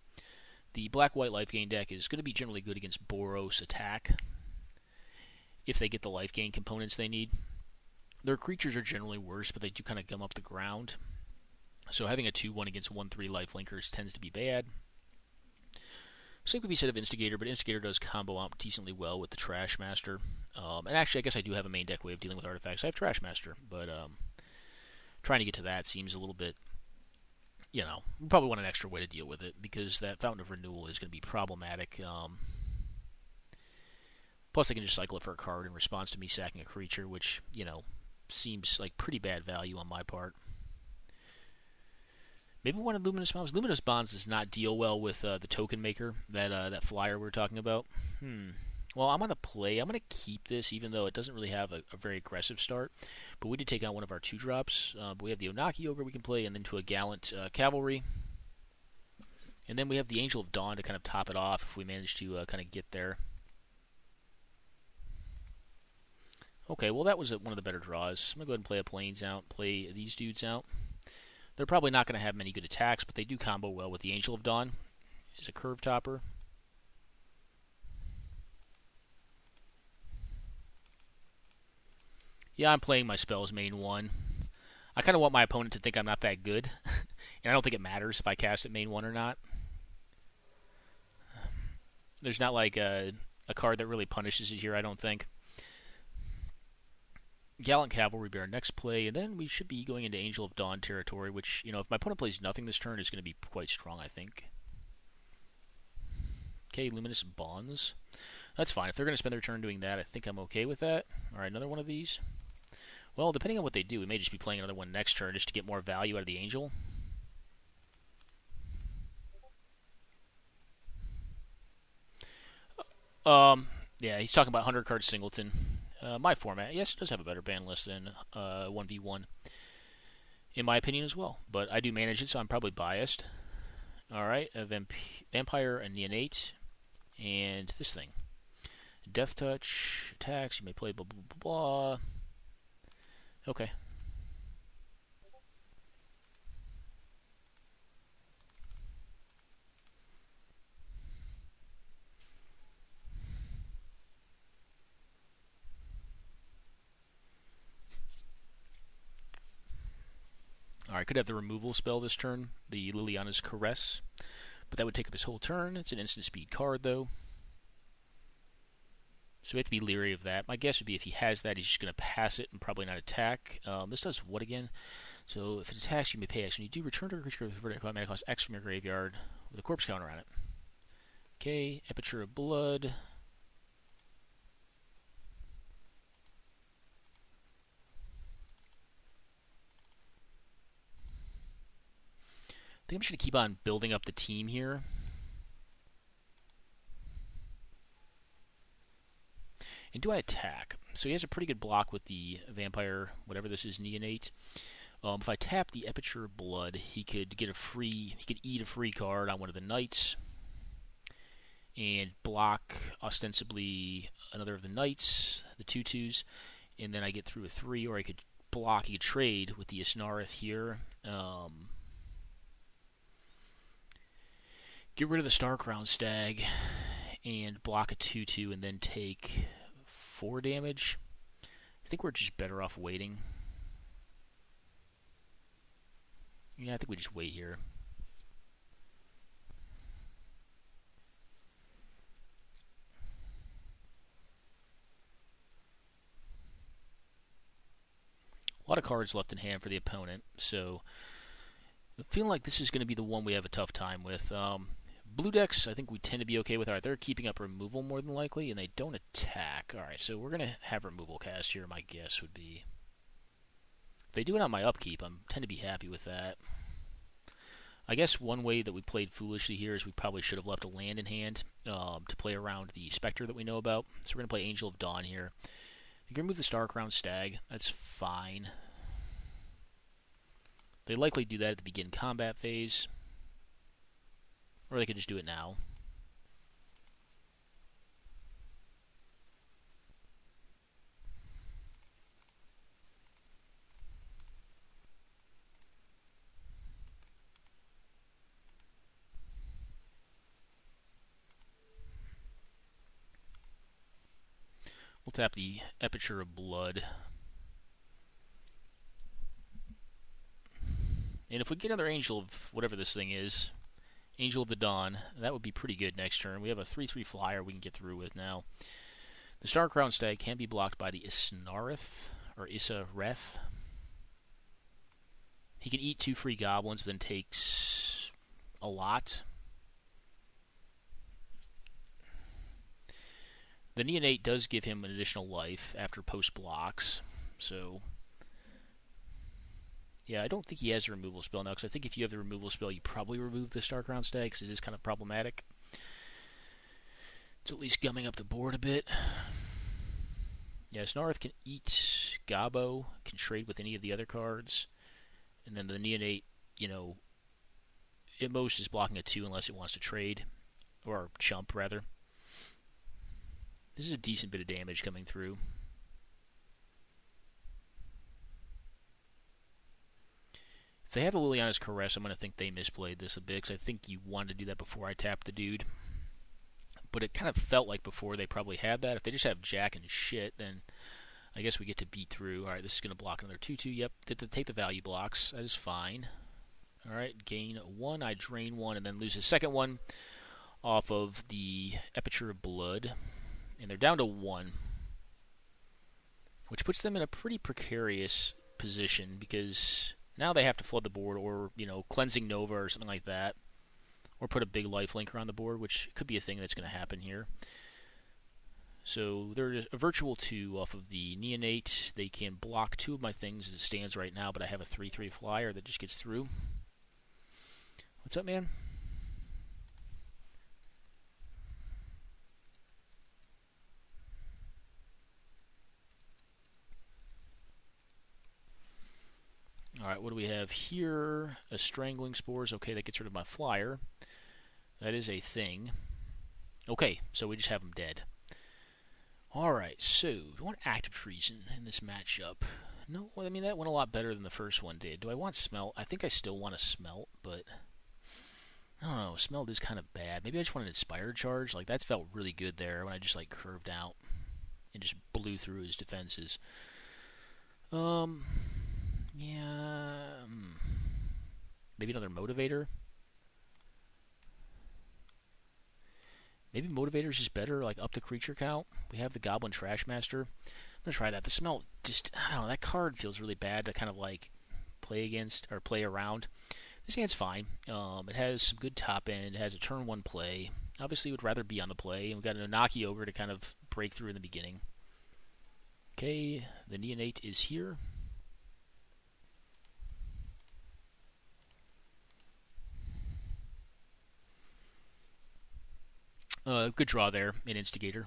The black-white life gain deck is going to be generally good against Boros attack if they get the life gain components they need. Their creatures are generally worse, but they do kind of gum up the ground. So having a 2-1 against 1-3 life linkers tends to be bad. Same could be said of Instigator, but Instigator does combo out decently well with the Trash Master. Um, and actually, I guess I do have a main deck way of dealing with artifacts. I have Trash Master, but um, trying to get to that seems a little bit, you know, we probably want an extra way to deal with it because that Fountain of Renewal is going to be problematic. Um, plus, I can just cycle it for a card in response to me sacking a creature, which, you know, seems like pretty bad value on my part. Maybe one of Luminous Bonds. Luminous Bonds does not deal well with uh, the token maker, that uh, that flyer we are talking about. Hmm. Well, I'm going to play. I'm going to keep this, even though it doesn't really have a, a very aggressive start. But we did take out one of our two drops. Uh, we have the Onakke Ogre we can play, and then to a Gallant uh, Cavalry. And then we have the Angel of Dawn to kind of top it off if we manage to uh, kind of get there. Okay, well, that was one of the better draws. I'm going to go ahead and play a Plains out, play these dudes out. They're probably not going to have many good attacks, but they do combo well with the Angel of Dawn. Is a curve topper. Yeah, I'm playing my spells main one. I kind of want my opponent to think I'm not that good, and I don't think it matters if I cast it main one or not. There's not like a, a card that really punishes it here, I don't think. Gallant Cavalry be our next play, and then we should be going into Angel of Dawn territory, which, you know, if my opponent plays nothing this turn, is going to be quite strong, I think. Okay, Luminous Bonds. That's fine. If they're going to spend their turn doing that, I think I'm okay with that. Alright, another one of these. Well, depending on what they do, we may just be playing another one next turn just to get more value out of the Angel. Um, yeah, he's talking about 100 card singleton. Uh, my format, yes, it does have a better ban list than uh, 1v1, in my opinion as well. But I do manage it, so I'm probably biased. Alright, a vamp Vampire, a Neonate, and this thing. Death Touch, attacks, you may play blah blah blah blah. Okay, could have the removal spell this turn, the Liliana's Caress, but that would take up his whole turn. It's an instant speed card, though. So we have to be leery of that. My guess would be if he has that, he's just going to pass it and probably not attack. Um, this does what again? So if it attacks, you may pay X. When you do, return to a creature with a mana cost X from your graveyard with a corpse counter on it. Okay, Epicure of Blood. Think I'm just going to keep on building up the team here. And do I attack? So he has a pretty good block with the vampire, whatever this is, neonate. Um, if I tap the Epicure of Blood, he could get a free, he could eat a free card on one of the knights, and block ostensibly another of the knights, the two twos, and then I get through a three, or I could block, he could trade with the Isnareth here. Um, get rid of the Star Crown Stag and block a 2 2 and then take 4 damage. I think we're just better off waiting. Yeah, I think we just wait here. A lot of cards left in hand for the opponent, so I feel like this is going to be the one we have a tough time with. Um, blue decks, I think we tend to be okay with. All right, they're keeping up removal more than likely, and they don't attack. All right, so we're going to have removal cast here. My guess would be. If they do it on my upkeep, I tend to be happy with that. I guess one way that we played foolishly here is we probably should have left a land in hand um, to play around the Spectre that we know about. So we're going to play Angel of Dawn here. You can remove the Star Crown Stag. That's fine. They likely do that at the begin combat phase. Or they could just do it now. We'll tap the Epicure of Blood. And if we get another Angel of whatever this thing is, Angel of the Dawn, that would be pretty good next turn. We have a 3-3 flyer we can get through with now. The Star Crown Stag can be blocked by the Isnareth, or Isareth. He can eat two free goblins, but then takes a lot. The Neonate does give him an additional life after post blocks, so yeah, I don't think he has a removal spell now, because I think if you have the removal spell, you probably remove the Star Crown Stag, because it is kind of problematic. It's at least gumming up the board a bit. Yeah, Snarth can eat Gabo, can trade with any of the other cards, and then the Neonate, you know, at most is blocking a 2 unless it wants to trade, or chump, rather. This is a decent bit of damage coming through. If they have a Liliana's Caress, I'm going to think they misplayed this a bit, because I think you wanted to do that before I tapped the dude. But it kind of felt like before they probably had that. If they just have Jack and shit, then I guess we get to beat through. Alright, this is going to block another 2-2. Yep, take the value blocks. That is fine. Alright, gain one, I drain one, and then lose a second one off of the Epicure of Blood and they're down to one, which puts them in a pretty precarious position because now they have to flood the board or you know cleansing Nova or something like that, or put a big life linker on the board, which could be a thing that's going to happen here. So they're a virtual 2 off of the Neonate. They can block two of my things as it stands right now, but I have a 3-3 flyer that just gets through. What's up, man? Alright, what do we have here? A Strangling Spores. Okay, that gets rid of my flyer. That is a thing. Okay, so we just have them dead. Alright, so do I want Act of Treason in this matchup? No, I mean, that went a lot better than the first one did. Do I want Smelt? I think I still want a Smelt, but... I don't know, Smelt is kind of bad. Maybe I just want an Inspired Charge. Like, that felt really good there when I just, like, curved out and just blew through his defenses. Um... Yeah. Hmm. Maybe another motivator. Maybe motivators is better, like up the creature count. We have the Goblin Trashmaster. I'm gonna try that. The smell just I don't know, that card feels really bad to kind of like play against or play around. This hand's fine. Um, it has some good top end, it has a turn one play. Obviously would rather be on the play. And We've got an Onakke Ogre to kind of break through in the beginning. Okay, the Neonate is here. Uh, good draw there in Instigator.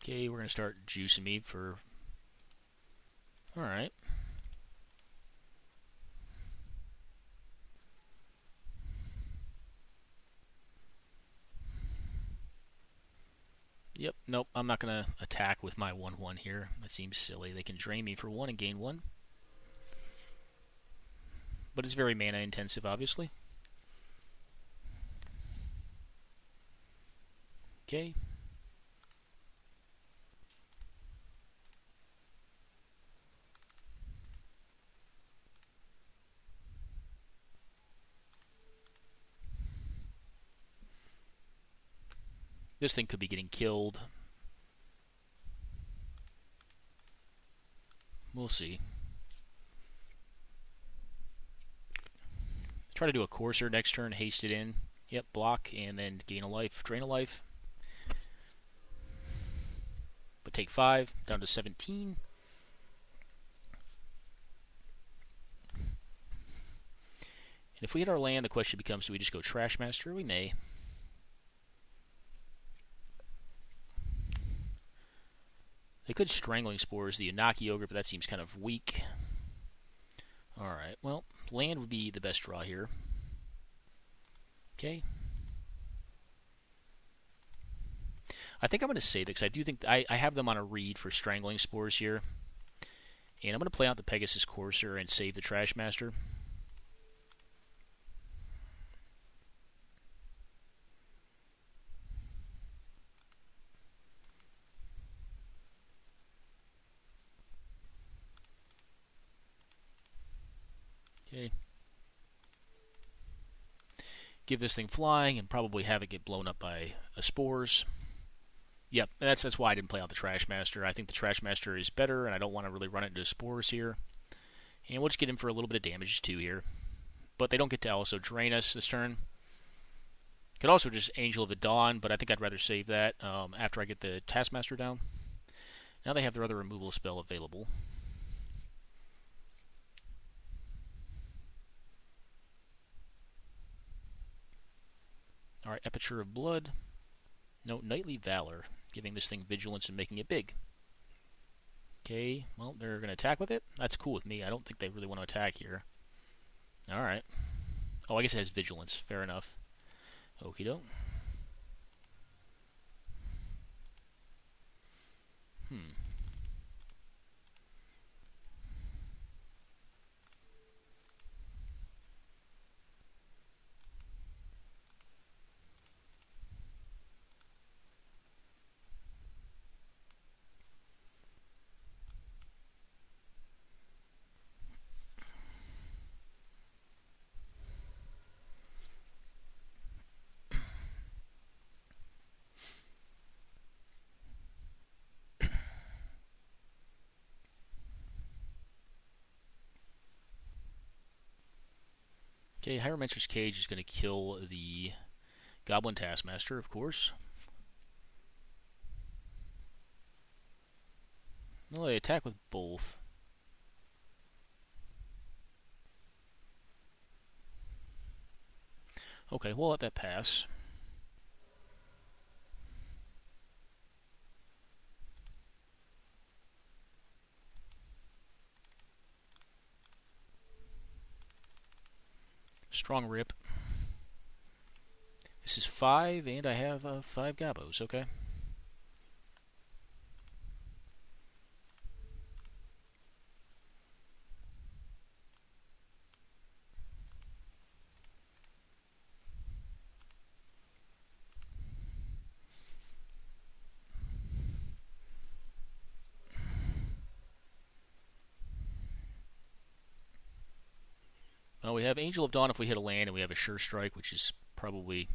Okay, we're going to start juicing me for... Alright. Yep, nope, I'm not going to attack with my 1-1 here. That seems silly. They can drain me for 1 and gain 1. But it's very mana intensive, obviously. Okay. This thing could be getting killed. We'll see. Try to do a courser next turn, haste it in. Yep, block, and then gain a life, drain a life. But take 5, down to 17. And if we hit our land, the question becomes, do we just go Trash Master? We may. They could Strangling Spores the Onakke Ogre, but that seems kind of weak. Alright, well, land would be the best draw here. Okay. I think I'm going to save it because I do think I, I have them on a read for Strangling Spores here. And I'm going to play out the Pegasus Courser and save the Trash Master. Okay. Give this thing flying and probably have it get blown up by uh, spores. Yep, that's that's why I didn't play out the Trash Master. I think the Trash Master is better, and I don't want to really run it into spores here. And we'll just get him for a little bit of damage too here. But they don't get to also drain us this turn. Could also just Angel of the Dawn, but I think I'd rather save that um, after I get the Taskmaster down. Now they have their other removal spell available. Alright, Epicure of Blood. No, Knightly Valor, giving this thing vigilance and making it big. Okay, well, they're going to attack with it? That's cool with me. I don't think they really want to attack here. Alright. Oh, I guess it has vigilance. Fair enough. Okie doke. Hmm. Okay, Hieromancer's Cage is going to kill the Goblin Taskmaster, of course. No, they attack with both. Okay, we'll let that pass. Strong rip. This is five, and I have uh, five gobos. Okay. We have Angel of Dawn if we hit a land, and we have a Sure Strike, which is probably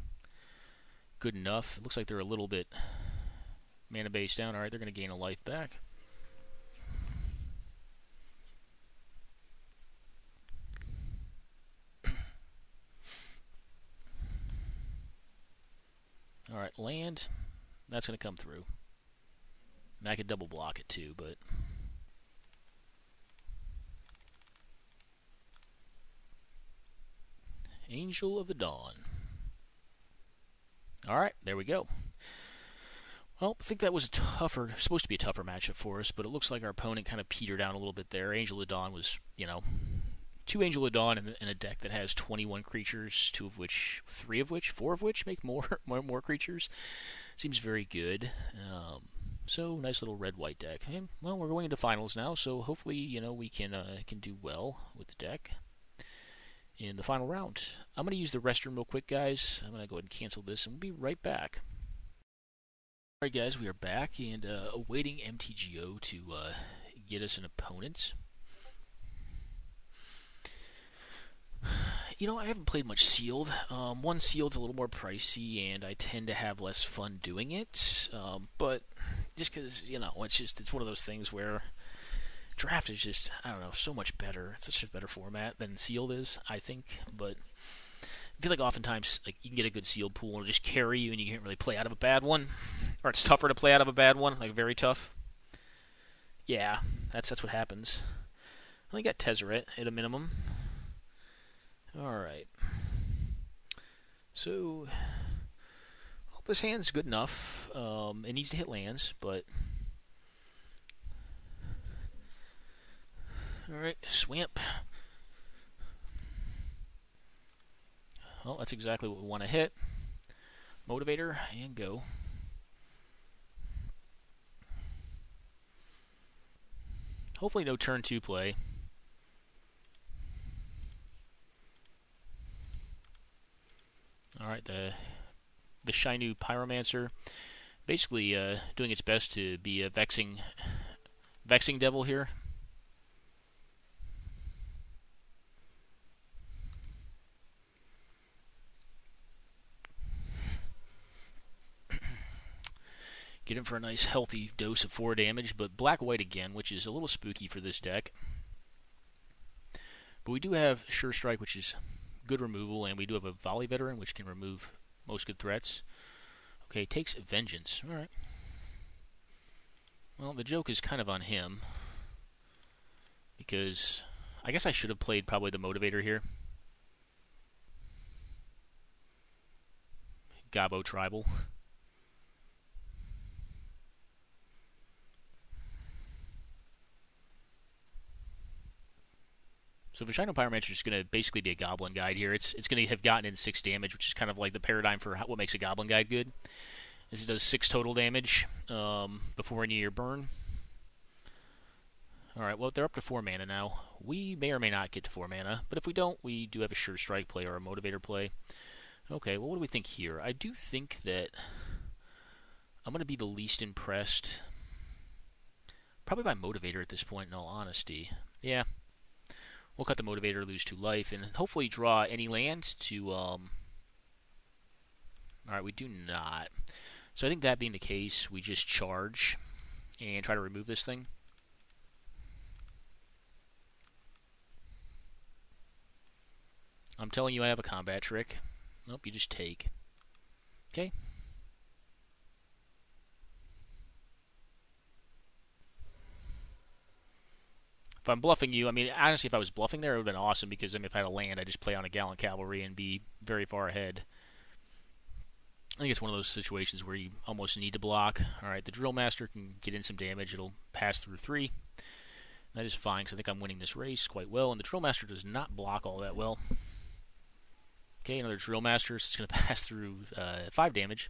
good enough. It looks like they're a little bit mana base down. Alright, they're going to gain a life back. Alright, land. That's going to come through. And I could double block it too, but... Angel of the Dawn. Alright, there we go. Well, I think that was a tougher, supposed to be a tougher matchup for us, but it looks like our opponent kind of petered down a little bit there. Angel of Dawn was, you know, two Angel of Dawn in, in, a deck that has 21 creatures, two of which, three of which, four of which make more more, more creatures. Seems very good. Um, so nice little red-white deck. And, well, we're going into finals now, so hopefully, you know, we can uh, can do well with the deck in the final round. I'm going to use the restroom real quick, guys. I'm going to go ahead and cancel this, and we'll be right back. Alright, guys, we are back and uh, awaiting MTGO to uh, get us an opponent. You know, I haven't played much sealed. Um, one sealed's a little more pricey, and I tend to have less fun doing it. Um, but just because you know, it's just it's one of those things where draft is just I don't know so much better. It's such a better format than sealed is, I think. But I feel like oftentimes like you can get a good sealed pool and just carry you, and you can't really play out of a bad one, or it's tougher to play out of a bad one, like very tough. Yeah, that's that's what happens. Only got Tezzeret at a minimum. All right. So hope this hand's good enough. Um, it needs to hit lands, but Alright, swamp. Well, that's exactly what we want to hit. Motivator, and go. Hopefully no turn 2 play. Alright, the the Shinu Pyromancer basically uh, doing its best to be a vexing vexing devil here. Get him for a nice healthy dose of 4 damage, but black-white again, which is a little spooky for this deck. But we do have Sure Strike, which is good removal, and we do have a Volley Veteran, which can remove most good threats. Okay, takes Vengeance. Alright. Well, the joke is kind of on him. Because I guess I should have played probably the Motivator here. Gabo Tribal. So Viashino Pyromancer is going to basically be a Goblin Guide here. It's it's going to have gotten in six damage, which is kind of like the paradigm for how, what makes a Goblin Guide good. Is it does six total damage um, before any of your burn. All right, well they're up to four mana now. We may or may not get to four mana, but if we don't, we do have a Sure Strike play or a Motivator play. Okay, well what do we think here? I do think that I'm going to be the least impressed, probably by Motivator at this point. In all honesty, yeah, We'll cut the motivator, lose two life, and hopefully draw any land to. Um... All right, we do not. So I think that being the case, we just charge and try to remove this thing. I'm telling you I have a combat trick. Nope, you just take. Okay. If I'm bluffing you, I mean, honestly, if I was bluffing there, it would have been awesome because I mean, if I had a land, I'd just play on a gallant cavalry and be very far ahead. I think it's one of those situations where you almost need to block. All right, the drill master can get in some damage. It'll pass through three. That is fine because I think I'm winning this race quite well. And the drill master does not block all that well. Okay, another drill master. So it's going to pass through uh, five damage.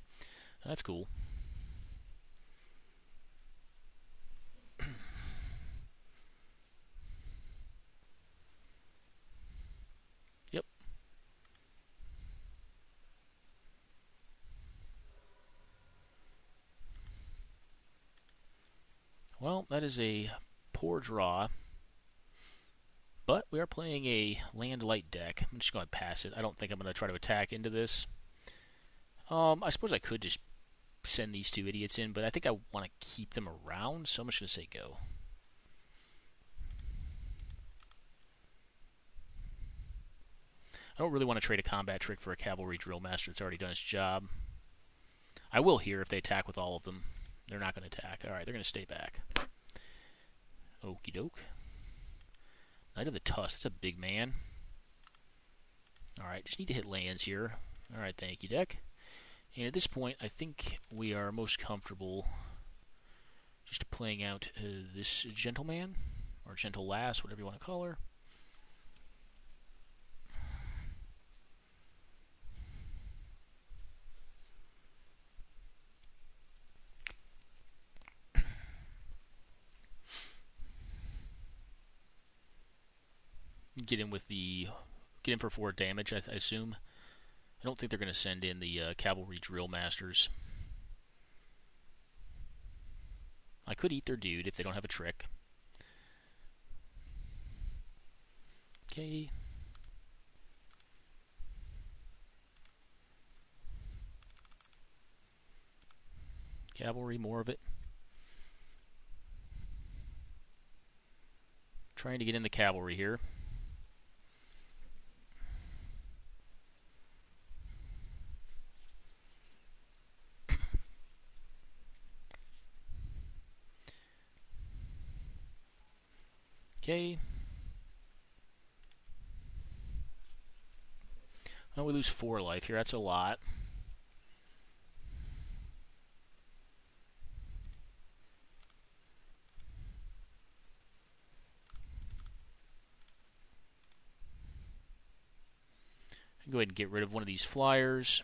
That's cool. Well, that is a poor draw. But we are playing a land light deck. I'm just going to pass it. I don't think I'm going to try to attack into this. Um, I suppose I could just send these two idiots in, but I think I want to keep them around, so I'm just going to say go. I don't really want to trade a combat trick for a cavalry drill master that's already done its job. I will here if they attack with all of them. They're not going to attack. Alright, they're going to stay back. Okie doke. Knight of the Tusk. That's a big man. Alright, just need to hit lands here. Alright, thank you, deck. And at this point, I think we are most comfortable just playing out uh, this gentleman, or gentle lass, whatever you want to call her. Get in with the get in for four damage. I, I assume. I don't think they're going to send in the uh, cavalry drill masters. I could eat their dude if they don't have a trick. Okay. Cavalry, more of it. Trying to get in the cavalry here. Okay. Well, we lose four life here. That's a lot. Go ahead and get rid of one of these flyers.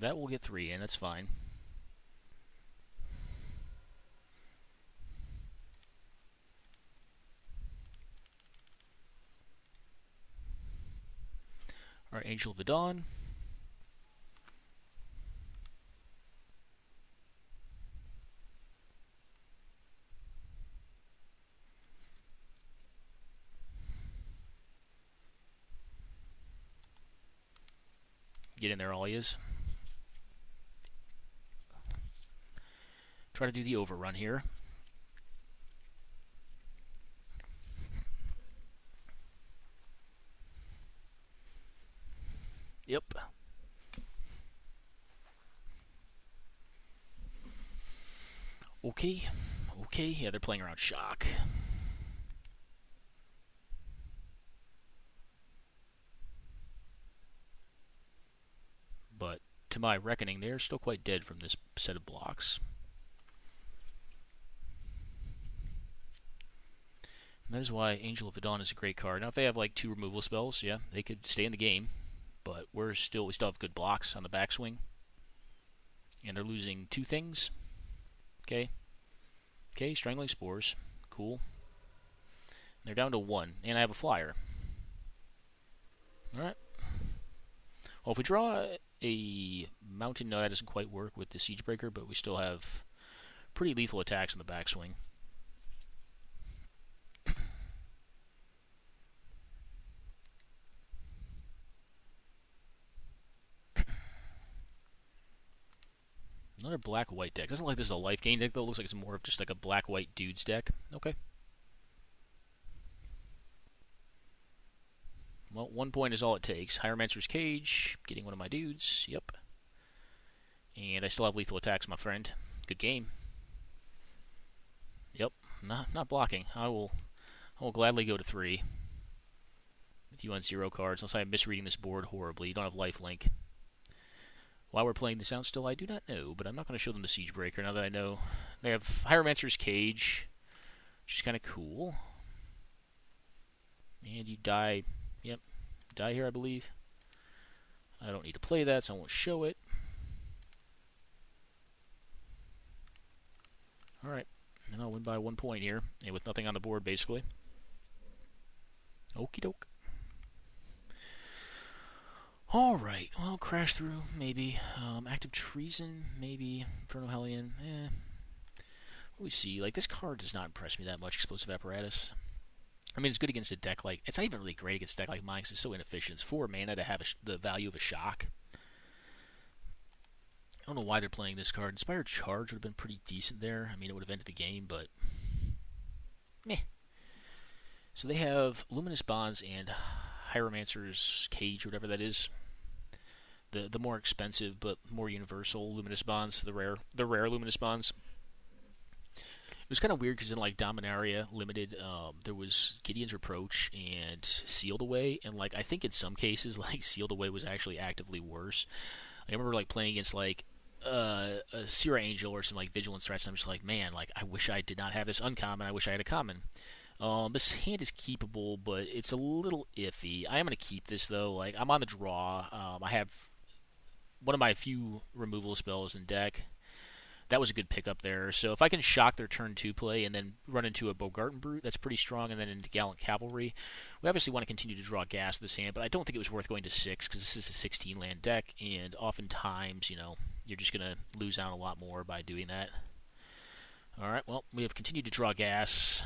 That will get three in, that's fine. Our Angel of the Dawn. Get in there, all he is. Try to do the overrun here. Yep. Okay. Okay. Yeah, they're playing around shock. But to my reckoning, they're still quite dead from this set of blocks. That is why Angel of the Dawn is a great card. Now, if they have like two removal spells, yeah, they could stay in the game. But we're still we still have good blocks on the backswing, and they're losing two things. Okay, okay, strangling spores, cool. They're down to one, and I have a flyer. All right. Well, if we draw a mountain, no, that doesn't quite work with the Siegebreaker, but we still have pretty lethal attacks in the backswing. Another black-white deck. Doesn't look like this is a life gain deck, though. It looks like it's more of just like a black-white dudes deck. Okay. Well, one point is all it takes. Hieromancer's Cage, getting one of my dudes. Yep. And I still have lethal attacks, my friend. Good game. Yep. Not not blocking. I will I will gladly go to three. With you on zero cards, unless I am misreading this board horribly. You don't have life link. Why we're playing this out still, I do not know, but I'm not going to show them the Siege Breaker now that I know they have Hieromancer's Cage, which is kind of cool. And you die, yep, die here, I believe. I don't need to play that, so I won't show it. Alright, and I'll win by one point here, and with nothing on the board, basically. Okie doke. All right. Well, crash through maybe. Um, Act of Treason maybe. Inferno Hellion. Eh. We see? Like this card does not impress me that much. Explosive apparatus. I mean, it's good against a deck like it's not even really great against a deck like mine. Cause it's so inefficient. It's four mana to have the value of a shock. I don't know why they're playing this card. Inspired Charge would have been pretty decent there. I mean, it would have ended the game, but meh. So they have Luminous Bonds and Hieromancer's Cage, or whatever that is the the more expensive but more universal luminous bonds, the rare the rare luminous bonds. It was kind of weird because in like Dominaria Limited, um, there was Gideon's Reproach and Sealed Away, and like I think in some cases like Sealed Away was actually actively worse. I remember like playing against like uh, a Serra Angel or some like Vigilance threats, and I'm just like, man, like I wish I did not have this uncommon. I wish I had a common. Um, this hand is keepable, but it's a little iffy. I am going to keep this though. Like I'm on the draw. Um, I have one of my few removal spells in deck. that was a good pickup there. So if I can shock their turn two play and then run into a Bogarten Brute, that's pretty strong, and then into Gallant Cavalry, we obviously want to continue to draw gas this hand, but I don't think it was worth going to six because this is a 16 land deck, and oftentimes, you know, you're just going to lose out a lot more by doing that. All right, well, we have continued to draw gas.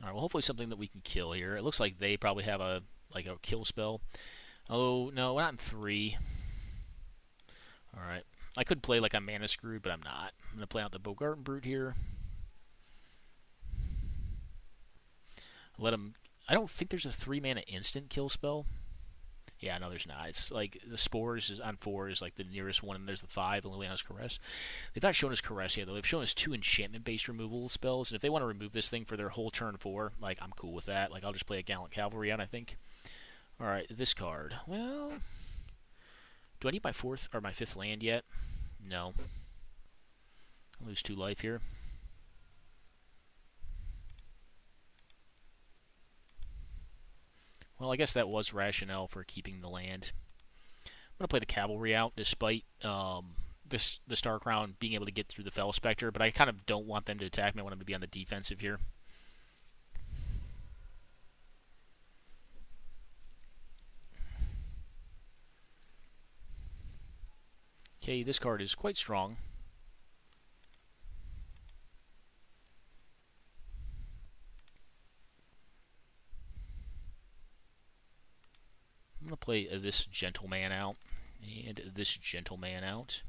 All right, well, hopefully something that we can kill here. It looks like they probably have a like a kill spell. Oh no, we're not in three. All right, I could play like a mana screw, but I'm not. I'm gonna play out the Bogarten Brute here. Let him. I don't think there's a three mana instant kill spell. Yeah, no, there's not. It's like the spores is on four is like the nearest one, and there's the five, and Liliana's Caress. They've not shown us Caress yet, though. They've shown us two enchantment-based removal spells, and if they want to remove this thing for their whole turn four, like I'm cool with that. Like I'll just play a Gallant Cavalry on, I think. All right, this card. Well, do I need my fourth or my fifth land yet? No. I lose two life here. Well, I guess that was rationale for keeping the land. I'm going to play the cavalry out, despite um, this the Star Crown being able to get through the Fell Specter, but I kind of don't want them to attack me. I want them to be on the defensive here. Okay, this card is quite strong. I'm going to play uh, this gentleman out and this gentleman out.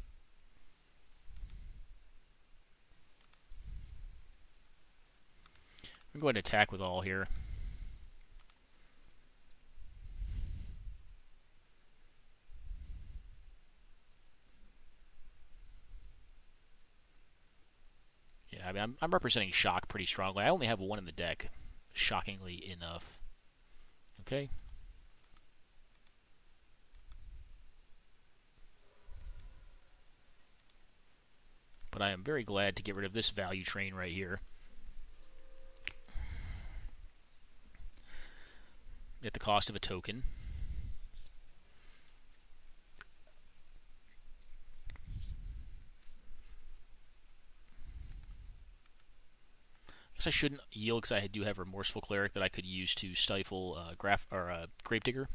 I'm going to attack with all here. Yeah, I mean, I'm, I'm representing shock pretty strongly. I only have one in the deck, shockingly enough. Okay. But I am very glad to get rid of this value train right here. At the cost of a token. I guess I shouldn't yield because I do have Remorseful Cleric that I could use to stifle uh, graph or uh, Gravedigger.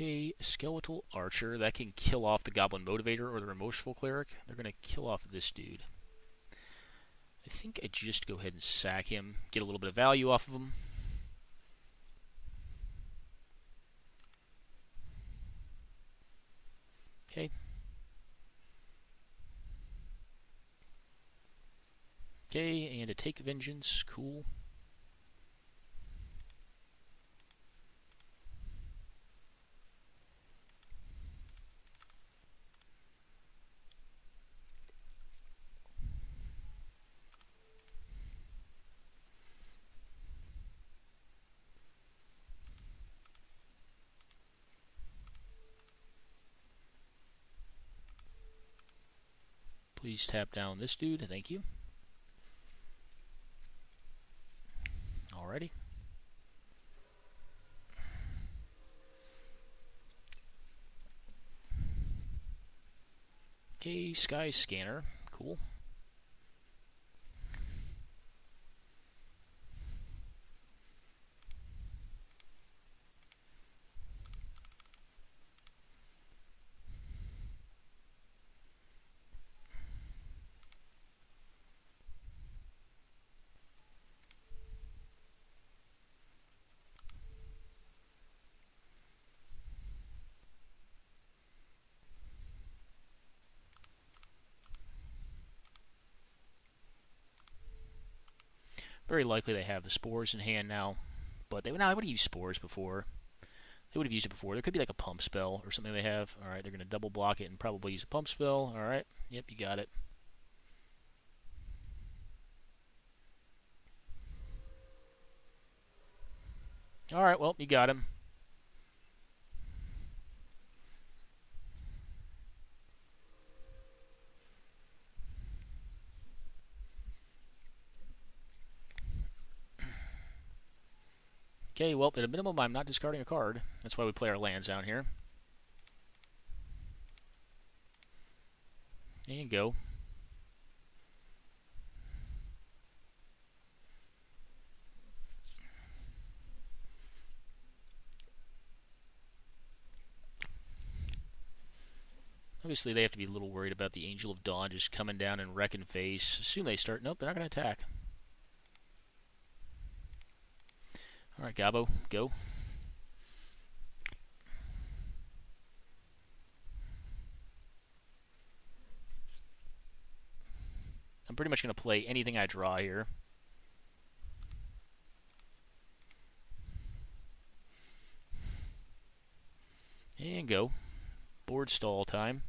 Okay, Skeletal Archer. That can kill off the Goblin Motivator or the Remorseful Cleric. They're going to kill off this dude. I think I just go ahead and sack him, get a little bit of value off of him. Okay. Okay, and a Take Vengeance. Cool. Please tap down this dude. Thank you. Alrighty. Okay, Sky Scanner. Cool. Very likely they have the spores in hand now, but they, now, they would have used spores before. They would have used it before. There could be like a pump spell or something they have. All right, they're going to double block it and probably use a pump spell. All right, yep, you got it. All right, well, you got him. Okay, well, at a minimum, I'm not discarding a card. That's why we play our lands down here. There you go. Obviously, they have to be a little worried about the Angel of Dawn just coming down and wrecking face. Assume they start. Nope, they're not going to attack. Alright, Gabo, go. I'm pretty much going to play anything I draw here. And go. Board stall time.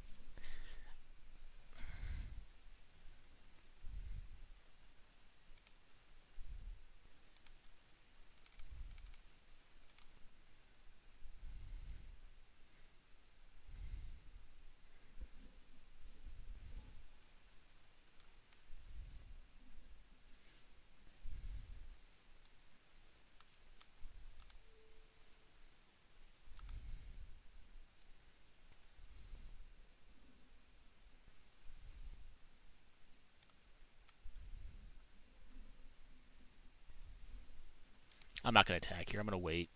I'm not going to attack here. I'm going to wait.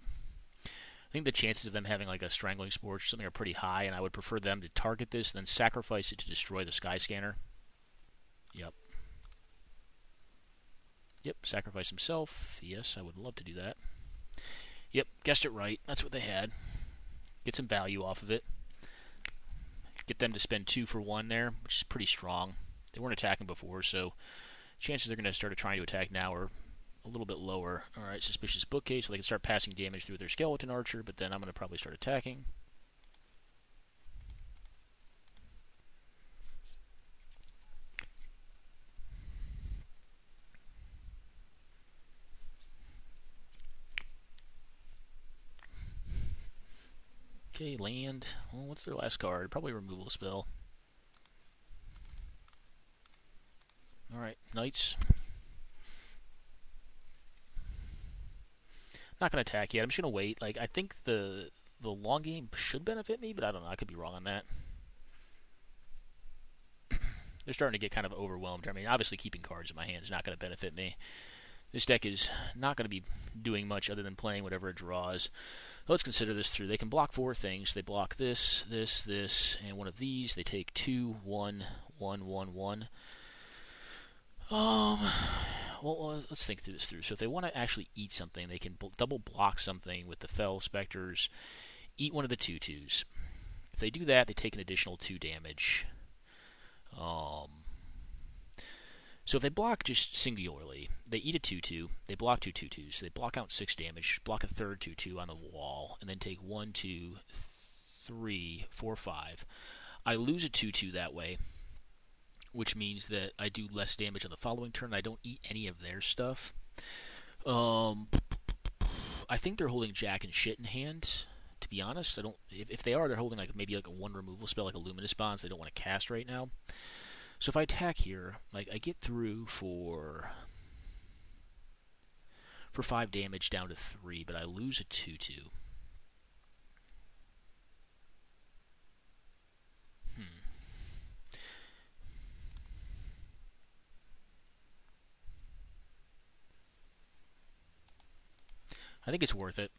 I think the chances of them having like a strangling spore or something are pretty high, and I would prefer them to target this, and then sacrifice it to destroy the sky scanner. Yep. Yep, sacrifice himself. Yes, I would love to do that. Yep, guessed it right. That's what they had. Get some value off of it. Get them to spend two for one there, which is pretty strong. They weren't attacking before, so chances they're going to start trying to attack now are a little bit lower. Alright, Suspicious Bookcase, so they can start passing damage through their Skeleton Archer, but then I'm going to probably start attacking. Okay, land. Well, what's their last card? Probably removal spell. Alright, Knights. Not going to attack yet. I'm just going to wait. Like I think the the long game should benefit me, but I don't know. I could be wrong on that. They're starting to get kind of overwhelmed. I mean, obviously keeping cards in my hand is not going to benefit me. This deck is not going to be doing much other than playing whatever it draws. Let's consider this through. They can block four things. They block this, this, this, and one of these. They take two, one, one, one, one. Um, well, let's think through this through. So if they want to actually eat something, they can double block something with the Fell Specters, eat one of the two twos. If they do that, they take an additional two damage. Um, so if they block just singularly, they eat a 2 2, they block two two twos, so they block out 6 damage, block a third 2 2 on the wall, and then take one, two, three, four, five. I lose a 2 2 that way, which means that I do less damage on the following turn. I don't eat any of their stuff. Um, I think they're holding Jack and shit in hand. To be honest, I don't. If, if they are, they're holding like maybe like a one removal spell, like a Luminous Bonds. They don't want to cast right now. So if I attack here, like I get through for for five damage down to three, but I lose a two two. I think it's worth it.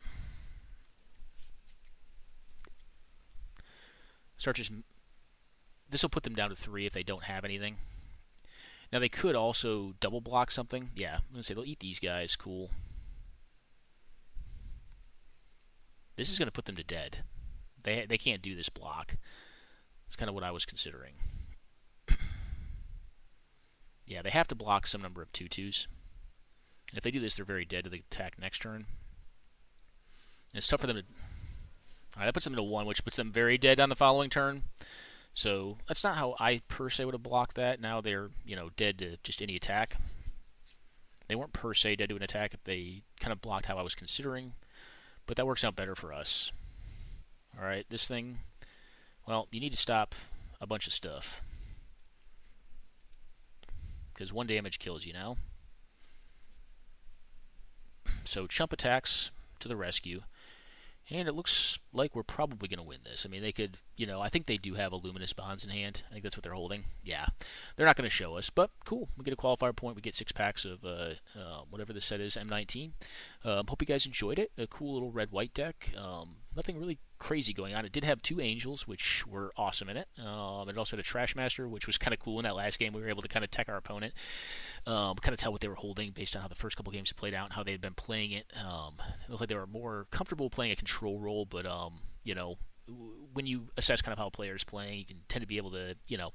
Start just. This will put them down to three if they don't have anything. Now they could also double block something. Yeah, I'm gonna say they'll eat these guys. Cool. This is gonna put them to dead. They they can't do this block. That's kind of what I was considering. yeah, they have to block some number of two twos. If they do this, they're very dead to the attack next turn. It's tough for them to. Alright, that puts them into one, which puts them very dead on the following turn. So that's not how I per se would have blocked that. Now they're, you know, dead to just any attack. They weren't per se dead to an attack if they kind of blocked how I was considering. But that works out better for us. Alright, this thing. Well, you need to stop a bunch of stuff. Because one damage kills you now. So chump attacks to the rescue. And it looks like we're probably going to win this. I mean, they could, you know, I think they do have a Luminous Bonds in hand. I think that's what they're holding. Yeah. They're not going to show us, but cool. We get a qualifier point. We get six packs of uh, uh, whatever the set is, M19. Um, hope you guys enjoyed it. A cool little red white deck. Um, nothing really crazy going on. It did have two Angels, which were awesome in it. Um, it also had a Trash Master, which was kind of cool in that last game. We were able to kind of tech our opponent, um, kind of tell what they were holding based on how the first couple games had played out and how they had been playing it. Um, it looked like they were more comfortable playing a control role, but um, you know, when you assess kind of how a player is playing, you can tend to be able to, you know,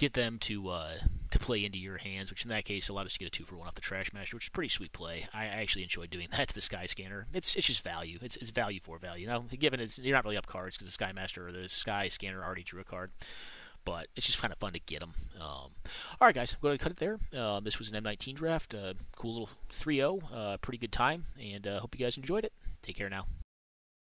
get them to uh, to play into your hands, which in that case allowed us to get a two for one off the Trash Master, which is pretty sweet play. I, actually enjoyed doing that to the Sky Scanner. It's it's just value. It's, it's value for value. Now, given it's you're not really up cards because the Sky Master or the Sky Scanner already drew a card, but it's just kind of fun to get them. Um, all right, guys, I'm going to cut it there. Uh, this was an M19 draft. Uh, cool little 3-0. Uh, pretty good time, and uh, hope you guys enjoyed it. Take care now.